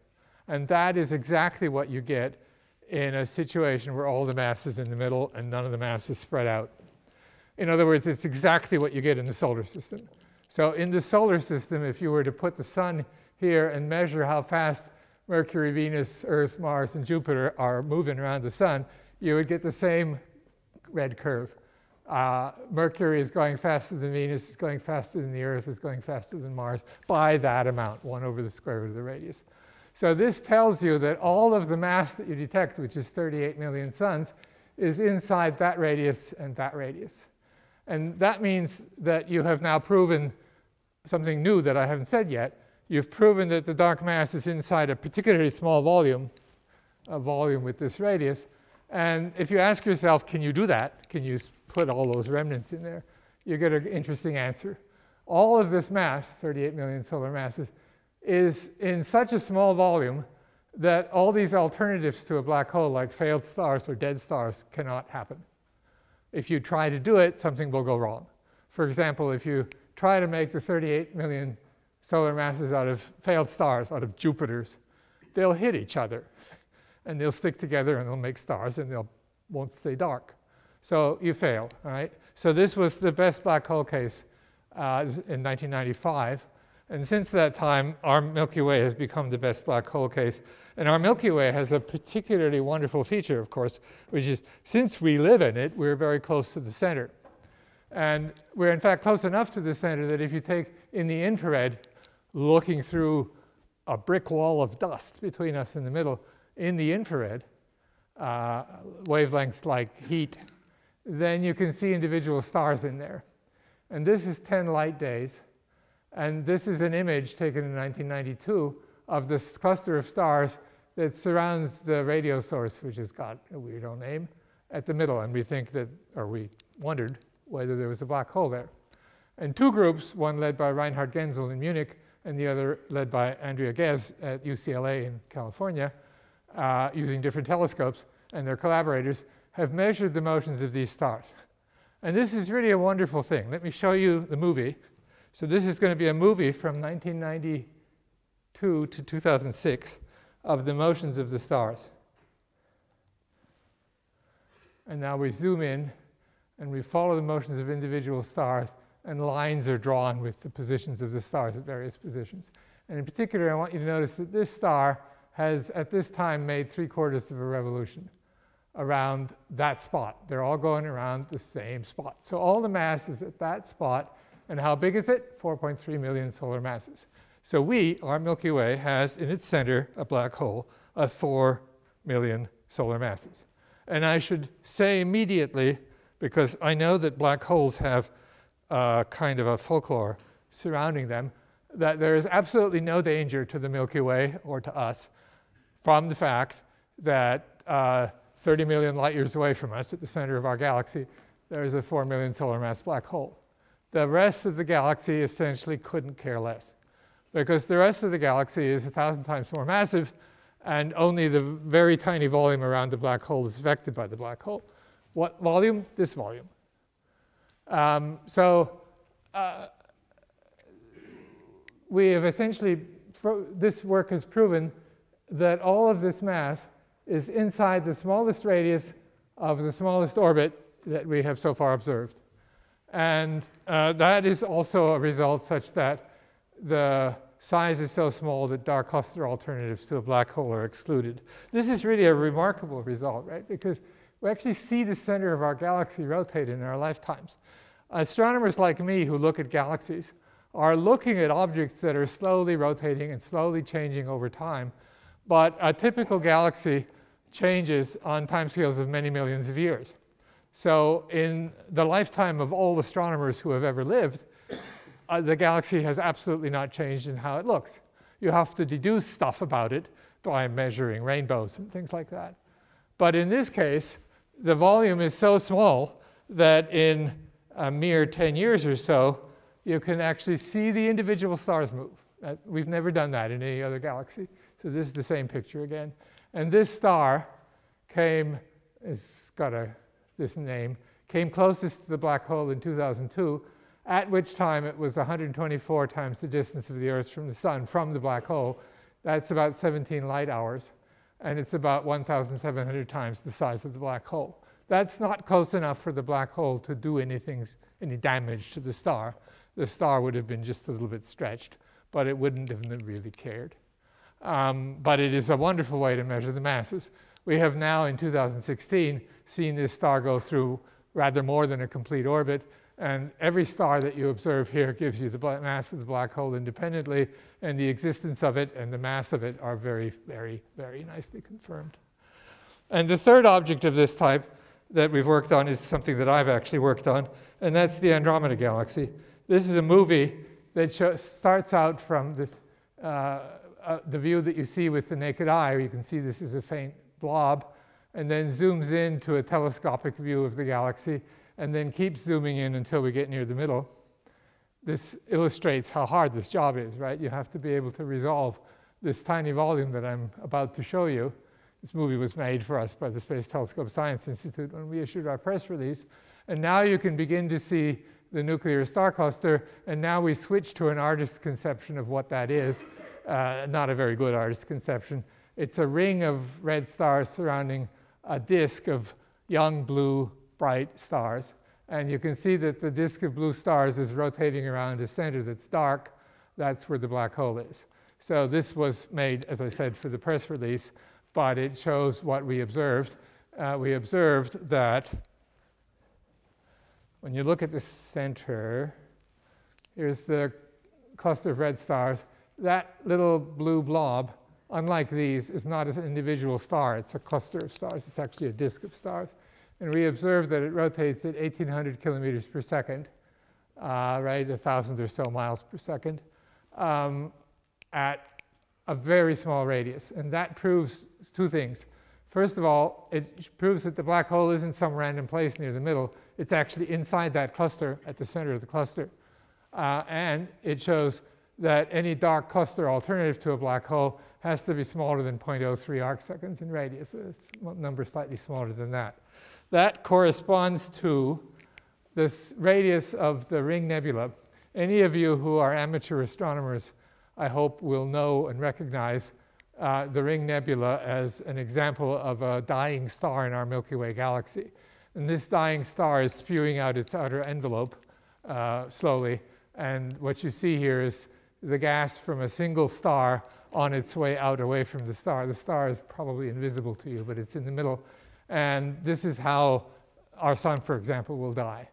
Speaker 1: And that is exactly what you get in a situation where all the mass is in the middle and none of the mass is spread out. In other words, it's exactly what you get in the solar system. So in the solar system, if you were to put the sun here and measure how fast Mercury, Venus, Earth, Mars, and Jupiter are moving around the sun, you would get the same red curve. Uh, Mercury is going faster than Venus, is going faster than the Earth, is going faster than Mars by that amount, 1 over the square root of the radius. So this tells you that all of the mass that you detect, which is 38 million suns, is inside that radius and that radius. And that means that you have now proven something new that I haven't said yet. You've proven that the dark mass is inside a particularly small volume, a volume with this radius. And if you ask yourself, can you do that? Can you put all those remnants in there? You get an interesting answer. All of this mass, 38 million solar masses, is in such a small volume that all these alternatives to a black hole, like failed stars or dead stars, cannot happen. If you try to do it, something will go wrong. For example, if you try to make the 38 million solar masses out of failed stars, out of Jupiters, they'll hit each other and they'll stick together and they'll make stars and they won't stay dark. So you fail, all right? So this was the best black hole case uh, in 1995. And since that time, our Milky Way has become the best black hole case. And our Milky Way has a particularly wonderful feature, of course, which is since we live in it, we're very close to the center. And we're in fact close enough to the center that if you take in the infrared, looking through a brick wall of dust between us in the middle, in the infrared, uh, wavelengths like heat, then you can see individual stars in there. And this is 10 light days. And this is an image taken in 1992 of this cluster of stars that surrounds the radio source, which has got a weird old name, at the middle. And we think that, or we wondered whether there was a black hole there. And two groups, one led by Reinhard Genzel in Munich, and the other led by Andrea Ghez at UCLA in California, uh, using different telescopes, and their collaborators have measured the motions of these stars. And this is really a wonderful thing. Let me show you the movie. So this is going to be a movie from 1992 to 2006 of the motions of the stars. And now we zoom in and we follow the motions of individual stars and lines are drawn with the positions of the stars at various positions. And in particular, I want you to notice that this star has at this time made three quarters of a revolution around that spot. They're all going around the same spot. So all the mass is at that spot and how big is it? 4.3 million solar masses. So we, our Milky Way, has in its center a black hole of 4 million solar masses. And I should say immediately, because I know that black holes have kind of a folklore surrounding them, that there is absolutely no danger to the Milky Way or to us from the fact that uh, 30 million light years away from us at the center of our galaxy, there is a 4 million solar mass black hole. The rest of the galaxy essentially couldn't care less because the rest of the galaxy is a thousand times more massive and only the very tiny volume around the black hole is affected by the black hole. What volume? This volume. Um, so uh, we have essentially, this work has proven that all of this mass is inside the smallest radius of the smallest orbit that we have so far observed. And uh, that is also a result such that the size is so small that dark cluster alternatives to a black hole are excluded. This is really a remarkable result, right? Because we actually see the center of our galaxy rotate in our lifetimes. Astronomers like me who look at galaxies are looking at objects that are slowly rotating and slowly changing over time. But a typical galaxy changes on timescales of many millions of years. So in the lifetime of all astronomers who have ever lived, uh, the galaxy has absolutely not changed in how it looks. You have to deduce stuff about it by measuring rainbows and things like that. But in this case, the volume is so small that in a mere 10 years or so, you can actually see the individual stars move. Uh, we've never done that in any other galaxy. So this is the same picture again. And this star came, it's got a, this name, came closest to the black hole in 2002, at which time it was 124 times the distance of the Earth from the Sun from the black hole. That's about 17 light hours, and it's about 1,700 times the size of the black hole. That's not close enough for the black hole to do anything, any damage to the star. The star would have been just a little bit stretched, but it wouldn't have really cared. Um, but it is a wonderful way to measure the masses. We have now, in 2016, seen this star go through rather more than a complete orbit, and every star that you observe here gives you the mass of the black hole independently, and the existence of it and the mass of it are very, very, very nicely confirmed. And the third object of this type that we've worked on is something that I've actually worked on, and that's the Andromeda Galaxy. This is a movie that starts out from this, uh, uh, the view that you see with the naked eye. You can see this is a faint blob, and then zooms in to a telescopic view of the galaxy, and then keeps zooming in until we get near the middle. This illustrates how hard this job is, right? You have to be able to resolve this tiny volume that I'm about to show you. This movie was made for us by the Space Telescope Science Institute when we issued our press release. And now you can begin to see the nuclear star cluster, and now we switch to an artist's conception of what that is. Uh, not a very good artist's conception. It's a ring of red stars surrounding a disk of young blue bright stars. And you can see that the disk of blue stars is rotating around a center that's dark. That's where the black hole is. So this was made, as I said, for the press release, but it shows what we observed. Uh, we observed that when you look at the center, here's the cluster of red stars. That little blue blob, unlike these, is not an individual star. It's a cluster of stars. It's actually a disk of stars. And we observed that it rotates at 1,800 kilometers per second, uh, right, 1,000 or so miles per second, um, at a very small radius. And that proves two things. First of all, it proves that the black hole isn't some random place near the middle. It's actually inside that cluster, at the center of the cluster. Uh, and it shows that any dark cluster alternative to a black hole has to be smaller than 0.03 arc seconds in radius, a number slightly smaller than that. That corresponds to this radius of the Ring Nebula. Any of you who are amateur astronomers, I hope, will know and recognize uh, the Ring Nebula as an example of a dying star in our Milky Way galaxy. And this dying star is spewing out its outer envelope uh, slowly. And what you see here is the gas from a single star on its way out away from the star. The star is probably invisible to you, but it's in the middle and this is how our sun, for example, will die.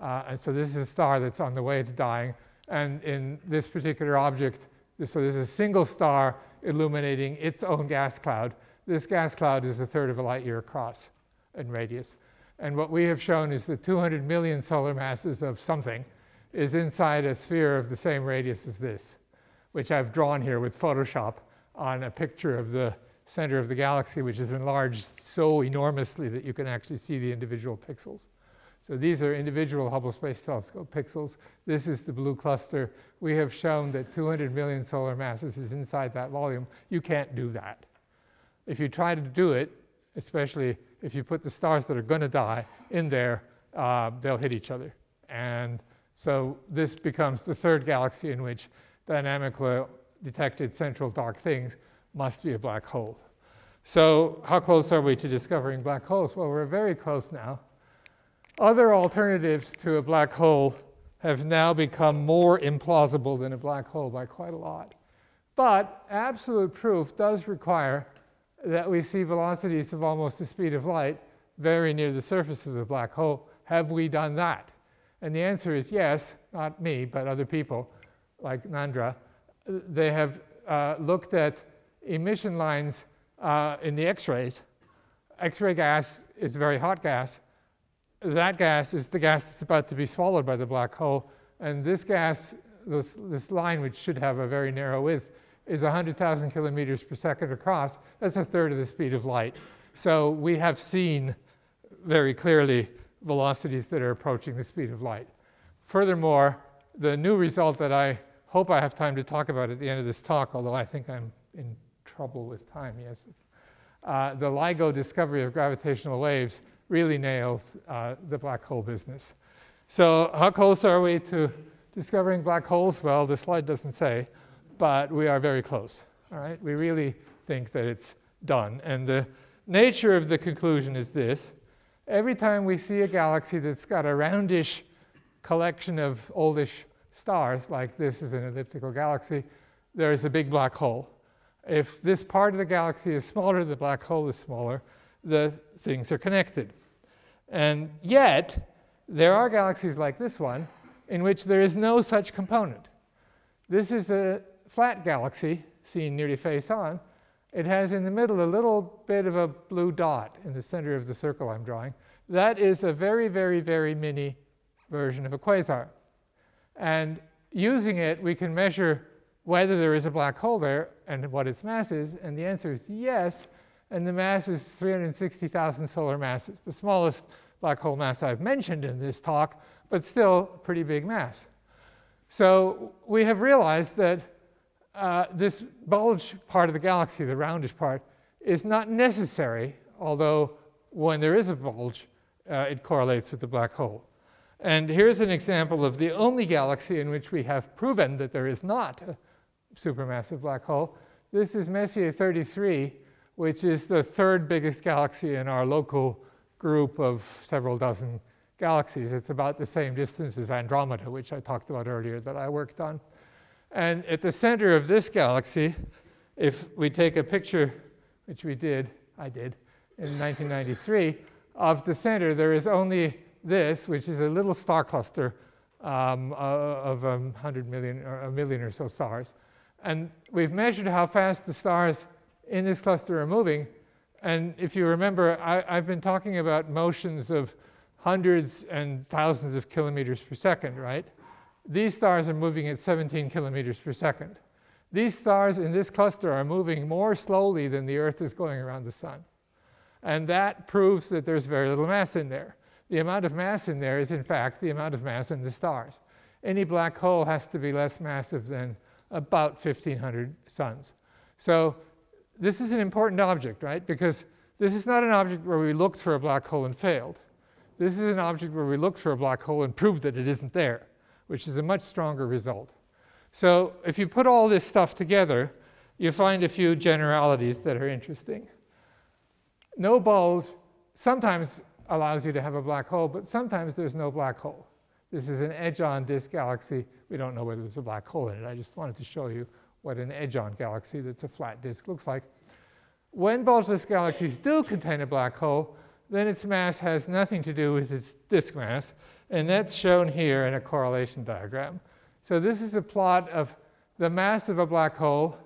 Speaker 1: Uh, and so this is a star that's on the way to dying. And in this particular object, so this is a single star illuminating its own gas cloud. This gas cloud is a third of a light year across in radius. And what we have shown is that 200 million solar masses of something is inside a sphere of the same radius as this, which I've drawn here with Photoshop on a picture of the center of the galaxy, which is enlarged so enormously that you can actually see the individual pixels. So these are individual Hubble Space Telescope pixels. This is the blue cluster. We have shown that 200 million solar masses is inside that volume. You can't do that. If you try to do it, especially if you put the stars that are going to die in there, uh, they'll hit each other. And so this becomes the third galaxy in which dynamically detected central dark things must be a black hole. So how close are we to discovering black holes? Well, we're very close now. Other alternatives to a black hole have now become more implausible than a black hole by quite a lot. But absolute proof does require that we see velocities of almost the speed of light very near the surface of the black hole. Have we done that? And the answer is yes, not me, but other people. like NANDRA, they have uh, looked at emission lines uh, in the X-rays. X-ray gas is very hot gas. That gas is the gas that's about to be swallowed by the black hole. And this gas, this, this line, which should have a very narrow width, is 100,000 kilometers per second across. That's a third of the speed of light. So we have seen very clearly velocities that are approaching the speed of light. Furthermore, the new result that I hope I have time to talk about at the end of this talk, although I think I'm in trouble with time, yes. Uh, the LIGO discovery of gravitational waves really nails uh, the black hole business. So how close are we to discovering black holes? Well, the slide doesn't say, but we are very close. All right, we really think that it's done. And the nature of the conclusion is this. Every time we see a galaxy that's got a roundish collection of oldish stars, like this is an elliptical galaxy, there is a big black hole. If this part of the galaxy is smaller, the black hole is smaller, the things are connected. And yet, there are galaxies like this one in which there is no such component. This is a flat galaxy seen nearly face on. It has in the middle a little bit of a blue dot in the center of the circle I'm drawing. That is a very, very, very mini version of a quasar. And using it, we can measure whether there is a black hole there and what its mass is. And the answer is yes. And the mass is 360,000 solar masses, the smallest black hole mass I've mentioned in this talk, but still pretty big mass. So we have realized that uh, this bulge part of the galaxy, the roundish part, is not necessary, although when there is a bulge, uh, it correlates with the black hole. And here's an example of the only galaxy in which we have proven that there is not a supermassive black hole. This is Messier 33, which is the third biggest galaxy in our local group of several dozen galaxies. It's about the same distance as Andromeda, which I talked about earlier that I worked on. And at the center of this galaxy, if we take a picture, which we did, I did, in 1993, of the center, there is only this, which is a little star cluster um, uh, of a um, 100 million or a million or so stars. And we've measured how fast the stars in this cluster are moving. And if you remember, I, I've been talking about motions of hundreds and thousands of kilometers per second, right? These stars are moving at 17 kilometers per second. These stars in this cluster are moving more slowly than the Earth is going around the sun. And that proves that there's very little mass in there. The amount of mass in there is, in fact, the amount of mass in the stars. Any black hole has to be less massive than about 1,500 suns. So this is an important object, right? Because this is not an object where we looked for a black hole and failed. This is an object where we looked for a black hole and proved that it isn't there, which is a much stronger result. So if you put all this stuff together, you find a few generalities that are interesting. No bulge sometimes allows you to have a black hole, but sometimes there's no black hole. This is an edge-on disk galaxy. We don't know whether there's a black hole in it. I just wanted to show you what an edge-on galaxy that's a flat disk looks like. When bulgeless galaxies do contain a black hole, then its mass has nothing to do with its disk mass, and that's shown here in a correlation diagram. So this is a plot of the mass of a black hole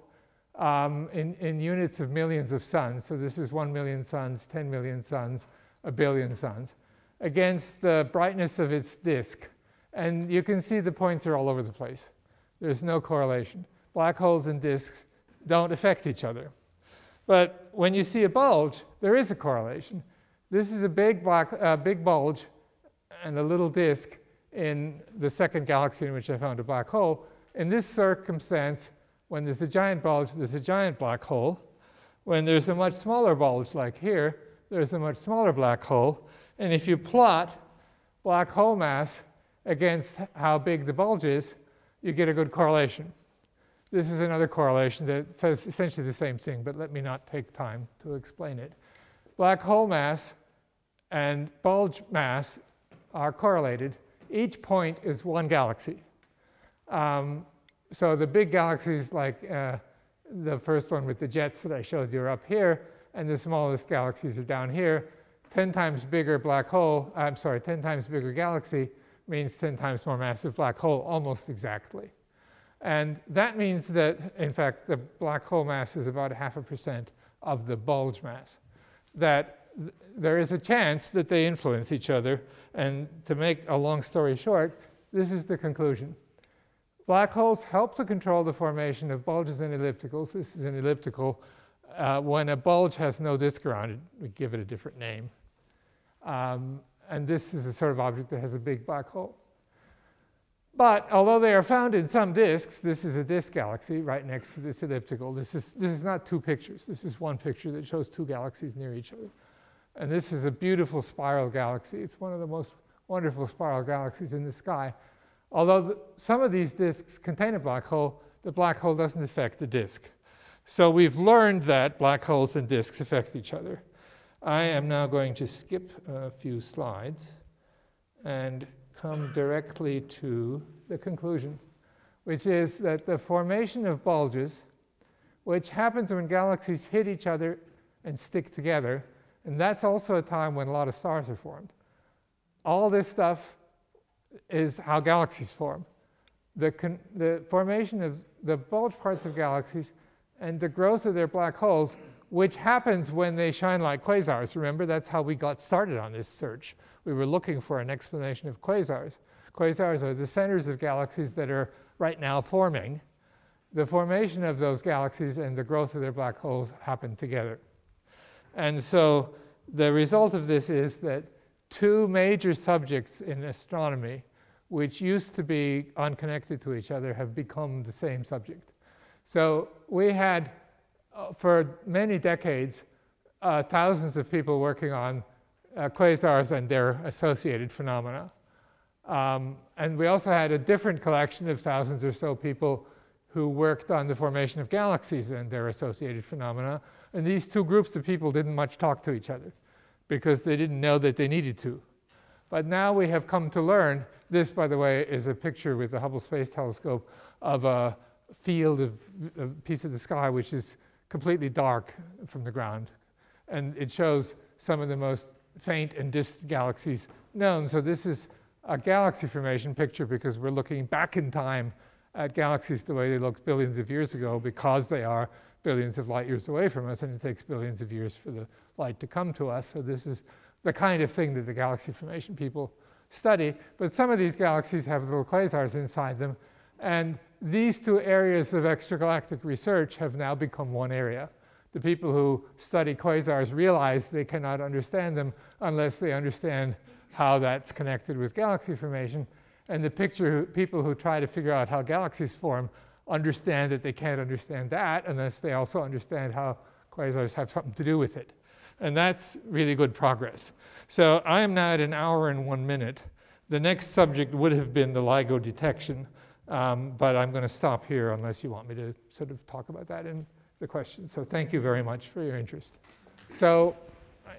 Speaker 1: um, in, in units of millions of suns. So this is 1 million suns, 10 million suns, a billion suns, against the brightness of its disk. And you can see the points are all over the place. There's no correlation. Black holes and disks don't affect each other. But when you see a bulge, there is a correlation. This is a big, black, uh, big bulge and a little disk in the second galaxy in which I found a black hole. In this circumstance, when there's a giant bulge, there's a giant black hole. When there's a much smaller bulge, like here, there's a much smaller black hole. And if you plot black hole mass against how big the bulge is, you get a good correlation. This is another correlation that says essentially the same thing, but let me not take time to explain it. Black hole mass and bulge mass are correlated. Each point is one galaxy. Um, so the big galaxies, like uh, the first one with the jets that I showed you, are up here and the smallest galaxies are down here. 10 times bigger black hole, I'm sorry, 10 times bigger galaxy means 10 times more massive black hole, almost exactly. And that means that, in fact, the black hole mass is about half a percent of the bulge mass. That th there is a chance that they influence each other. And to make a long story short, this is the conclusion. Black holes help to control the formation of bulges and ellipticals. This is an elliptical. Uh, when a bulge has no disk around it, we give it a different name. Um, and this is a sort of object that has a big black hole. But although they are found in some disks, this is a disk galaxy right next to this elliptical. This is, this is not two pictures. This is one picture that shows two galaxies near each other. And this is a beautiful spiral galaxy. It's one of the most wonderful spiral galaxies in the sky. Although the, some of these disks contain a black hole, the black hole doesn't affect the disk. So we've learned that black holes and disks affect each other. I am now going to skip a few slides and come directly to the conclusion, which is that the formation of bulges, which happens when galaxies hit each other and stick together, and that's also a time when a lot of stars are formed. All this stuff is how galaxies form. The, the formation of the bulge parts of galaxies and the growth of their black holes, which happens when they shine like quasars. Remember, that's how we got started on this search we were looking for an explanation of quasars. Quasars are the centers of galaxies that are right now forming. The formation of those galaxies and the growth of their black holes happen together. And so the result of this is that two major subjects in astronomy, which used to be unconnected to each other, have become the same subject. So we had, uh, for many decades, uh, thousands of people working on uh, quasars and their associated phenomena. Um, and we also had a different collection of thousands or so people who worked on the formation of galaxies and their associated phenomena. And these two groups of people didn't much talk to each other because they didn't know that they needed to. But now we have come to learn this, by the way, is a picture with the Hubble Space Telescope of a field of a piece of the sky which is completely dark from the ground. And it shows some of the most faint and distant galaxies known. So this is a galaxy formation picture because we're looking back in time at galaxies the way they looked billions of years ago because they are billions of light years away from us and it takes billions of years for the light to come to us. So this is the kind of thing that the galaxy formation people study. But some of these galaxies have little quasars inside them. And these two areas of extragalactic research have now become one area the people who study quasars realize they cannot understand them unless they understand how that's connected with galaxy formation. And the picture, people who try to figure out how galaxies form understand that they can't understand that unless they also understand how quasars have something to do with it. And that's really good progress. So I am now at an hour and one minute. The next subject would have been the LIGO detection, um, but I'm going to stop here unless you want me to sort of talk about that in the question. So thank you very much for your interest. So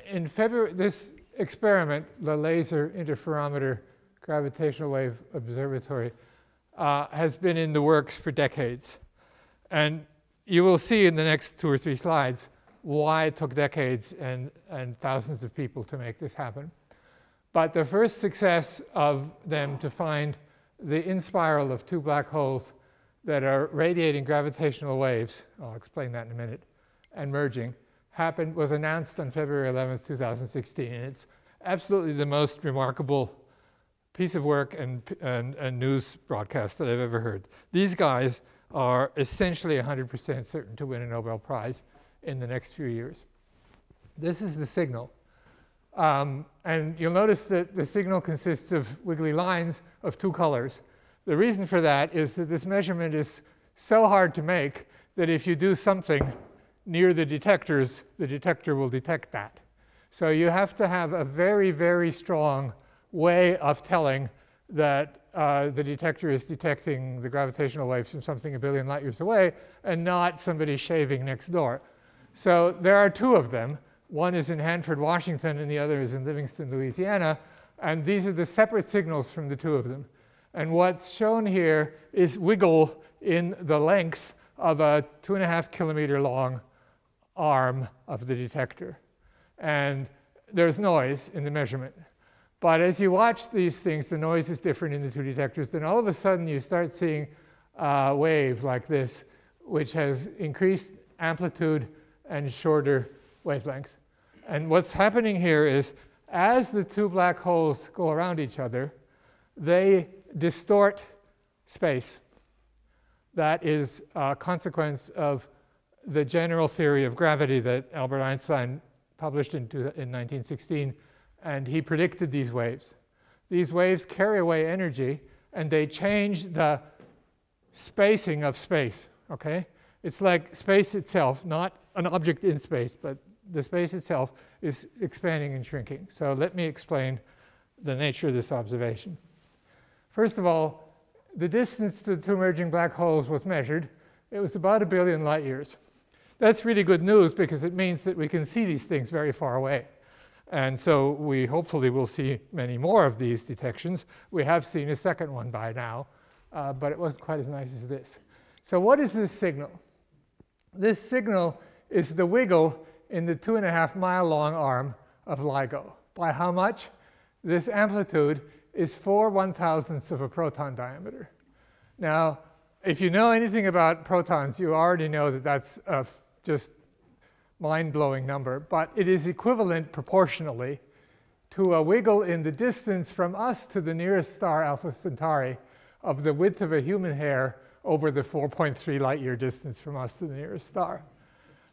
Speaker 1: in February, this experiment, the Laser Interferometer Gravitational Wave Observatory, uh, has been in the works for decades. And you will see in the next two or three slides why it took decades and, and thousands of people to make this happen. But the first success of them to find the inspiral of two black holes that are radiating gravitational waves, I'll explain that in a minute, and merging, happened, was announced on February 11th, 2016. And it's absolutely the most remarkable piece of work and, and, and news broadcast that I've ever heard. These guys are essentially 100% certain to win a Nobel Prize in the next few years. This is the signal. Um, and you'll notice that the signal consists of wiggly lines of two colors. The reason for that is that this measurement is so hard to make that if you do something near the detectors, the detector will detect that. So you have to have a very, very strong way of telling that uh, the detector is detecting the gravitational waves from something a billion light years away and not somebody shaving next door. So there are two of them. One is in Hanford, Washington, and the other is in Livingston, Louisiana. And these are the separate signals from the two of them. And what's shown here is wiggle in the length of a two and a half kilometer long arm of the detector. And there's noise in the measurement. But as you watch these things, the noise is different in the two detectors. Then all of a sudden you start seeing a wave like this, which has increased amplitude and shorter wavelength. And what's happening here is as the two black holes go around each other, they distort space. That is a consequence of the general theory of gravity that Albert Einstein published in, in 1916, and he predicted these waves. These waves carry away energy, and they change the spacing of space, okay? It's like space itself, not an object in space, but the space itself is expanding and shrinking. So let me explain the nature of this observation. First of all, the distance to the two merging black holes was measured. It was about a billion light years. That's really good news because it means that we can see these things very far away. And so we hopefully will see many more of these detections. We have seen a second one by now, uh, but it wasn't quite as nice as this. So what is this signal? This signal is the wiggle in the two and a half mile long arm of LIGO. By how much? This amplitude is four one thousandths of a proton diameter. Now, if you know anything about protons, you already know that that's a just mind-blowing number, but it is equivalent proportionally to a wiggle in the distance from us to the nearest star, Alpha Centauri, of the width of a human hair over the 4.3 light year distance from us to the nearest star.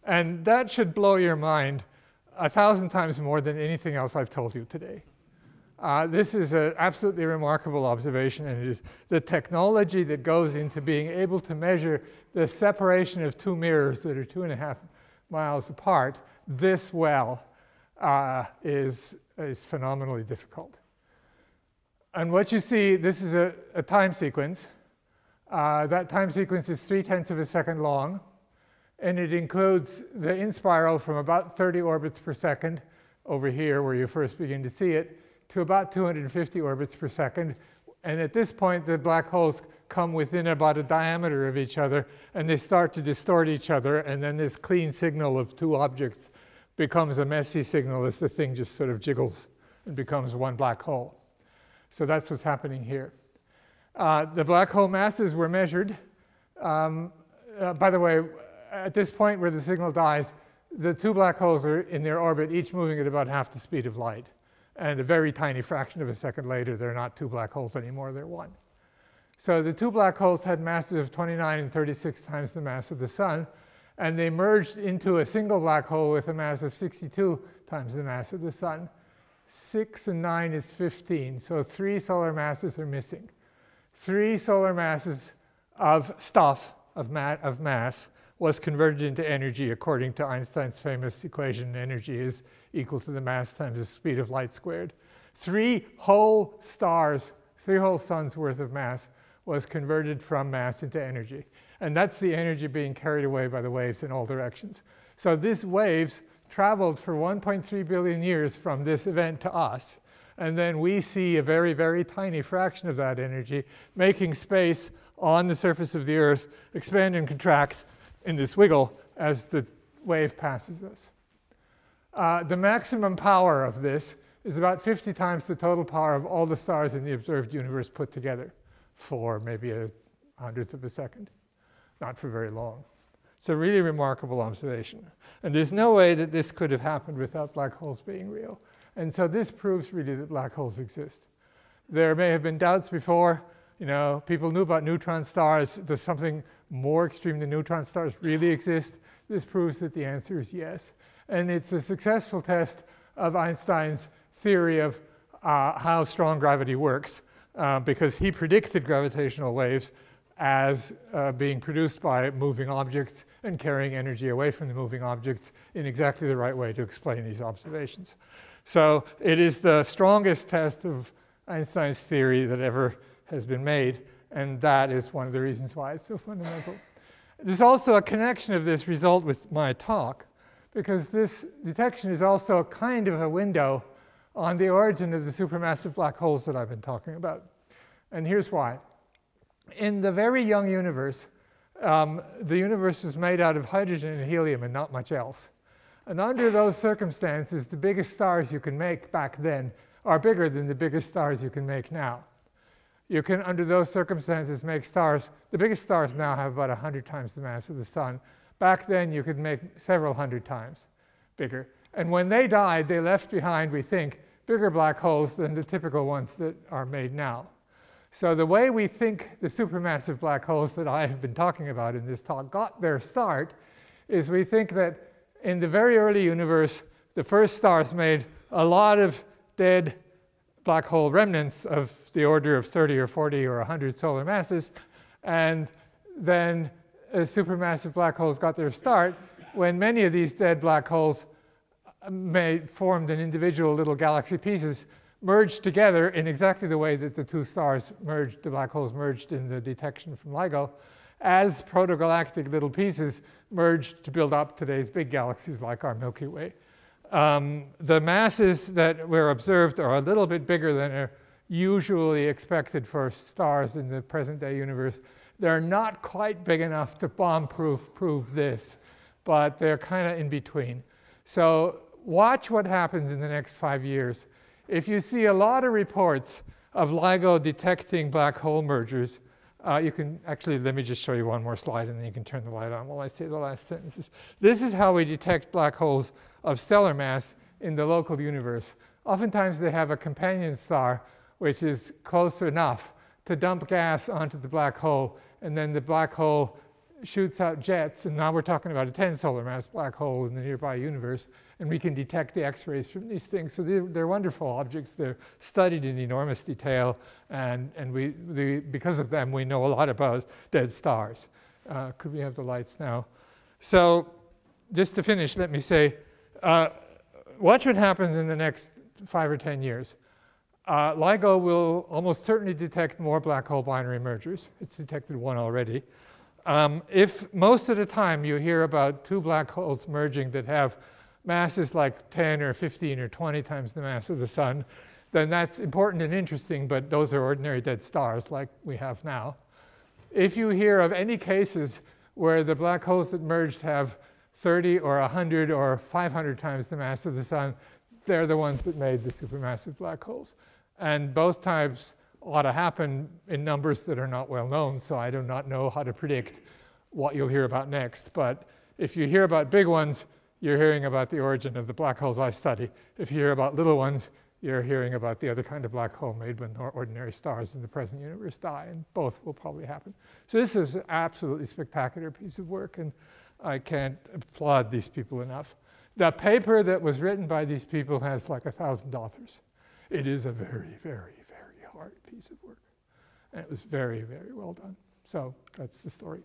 Speaker 1: And that should blow your mind a thousand times more than anything else I've told you today. Uh, this is an absolutely remarkable observation, and it is the technology that goes into being able to measure the separation of two mirrors that are two and a half miles apart this well uh, is, is phenomenally difficult. And what you see, this is a, a time sequence. Uh, that time sequence is three tenths of a second long, and it includes the in-spiral from about 30 orbits per second over here where you first begin to see it to about 250 orbits per second. And at this point, the black holes come within about a diameter of each other, and they start to distort each other, and then this clean signal of two objects becomes a messy signal as the thing just sort of jiggles and becomes one black hole. So that's what's happening here. Uh, the black hole masses were measured. Um, uh, by the way, at this point where the signal dies, the two black holes are in their orbit, each moving at about half the speed of light. And a very tiny fraction of a second later, they're not two black holes anymore, they're one. So the two black holes had masses of 29 and 36 times the mass of the sun, and they merged into a single black hole with a mass of 62 times the mass of the sun. 6 and 9 is 15, so three solar masses are missing. Three solar masses of stuff, of, of mass, was converted into energy according to Einstein's famous equation energy is equal to the mass times the speed of light squared. Three whole stars, three whole suns worth of mass was converted from mass into energy. And that's the energy being carried away by the waves in all directions. So these waves traveled for 1.3 billion years from this event to us. And then we see a very, very tiny fraction of that energy making space on the surface of the Earth expand and contract in this wiggle as the wave passes us. Uh, the maximum power of this is about 50 times the total power of all the stars in the observed universe put together for maybe a hundredth of a second, not for very long. It's a really remarkable observation. And there's no way that this could have happened without black holes being real. And so this proves really that black holes exist. There may have been doubts before, you know, people knew about neutron stars. Does something more extreme than neutron stars really exist? This proves that the answer is yes. And it's a successful test of Einstein's theory of uh, how strong gravity works, uh, because he predicted gravitational waves as uh, being produced by moving objects and carrying energy away from the moving objects in exactly the right way to explain these observations. So it is the strongest test of Einstein's theory that ever has been made, and that is one of the reasons why it's so fundamental. There's also a connection of this result with my talk, because this detection is also a kind of a window on the origin of the supermassive black holes that I've been talking about. And here's why. In the very young universe, um, the universe was made out of hydrogen and helium and not much else. And under those circumstances, the biggest stars you can make back then are bigger than the biggest stars you can make now you can, under those circumstances, make stars. The biggest stars now have about 100 times the mass of the sun. Back then, you could make several hundred times bigger. And when they died, they left behind, we think, bigger black holes than the typical ones that are made now. So the way we think the supermassive black holes that I have been talking about in this talk got their start is we think that in the very early universe, the first stars made a lot of dead black hole remnants of the order of 30 or 40 or 100 solar masses. And then uh, supermassive black holes got their start when many of these dead black holes made, formed in individual little galaxy pieces merged together in exactly the way that the two stars merged, the black holes merged in the detection from LIGO, as protogalactic little pieces merged to build up today's big galaxies like our Milky Way. Um, the masses that were observed are a little bit bigger than are usually expected for stars in the present day universe. They're not quite big enough to bomb-proof prove this, but they're kind of in between. So watch what happens in the next five years. If you see a lot of reports of LIGO detecting black hole mergers, uh, you can actually, let me just show you one more slide and then you can turn the light on while I say the last sentences. This is how we detect black holes of stellar mass in the local universe. Oftentimes they have a companion star which is close enough to dump gas onto the black hole and then the black hole shoots out jets and now we're talking about a 10 solar mass black hole in the nearby universe and we can detect the x-rays from these things. So they're, they're, wonderful objects. They're studied in enormous detail and, and we, the, because of them we know a lot about dead stars. Uh, could we have the lights now? So just to finish, let me say uh, watch what happens in the next five or 10 years. Uh, LIGO will almost certainly detect more black hole binary mergers. It's detected one already. Um, if most of the time you hear about two black holes merging that have masses like 10 or 15 or 20 times the mass of the sun, then that's important and interesting, but those are ordinary dead stars like we have now. If you hear of any cases where the black holes that merged have 30 or 100 or 500 times the mass of the sun, they're the ones that made the supermassive black holes. And both types ought to happen in numbers that are not well known, so I do not know how to predict what you'll hear about next. But if you hear about big ones, you're hearing about the origin of the black holes I study. If you hear about little ones, you're hearing about the other kind of black hole made when ordinary stars in the present universe die, and both will probably happen. So this is an absolutely spectacular piece of work, and I can't applaud these people enough. The paper that was written by these people has like a thousand authors. It is a very, very, very hard piece of work. And it was very, very well done. So that's the story.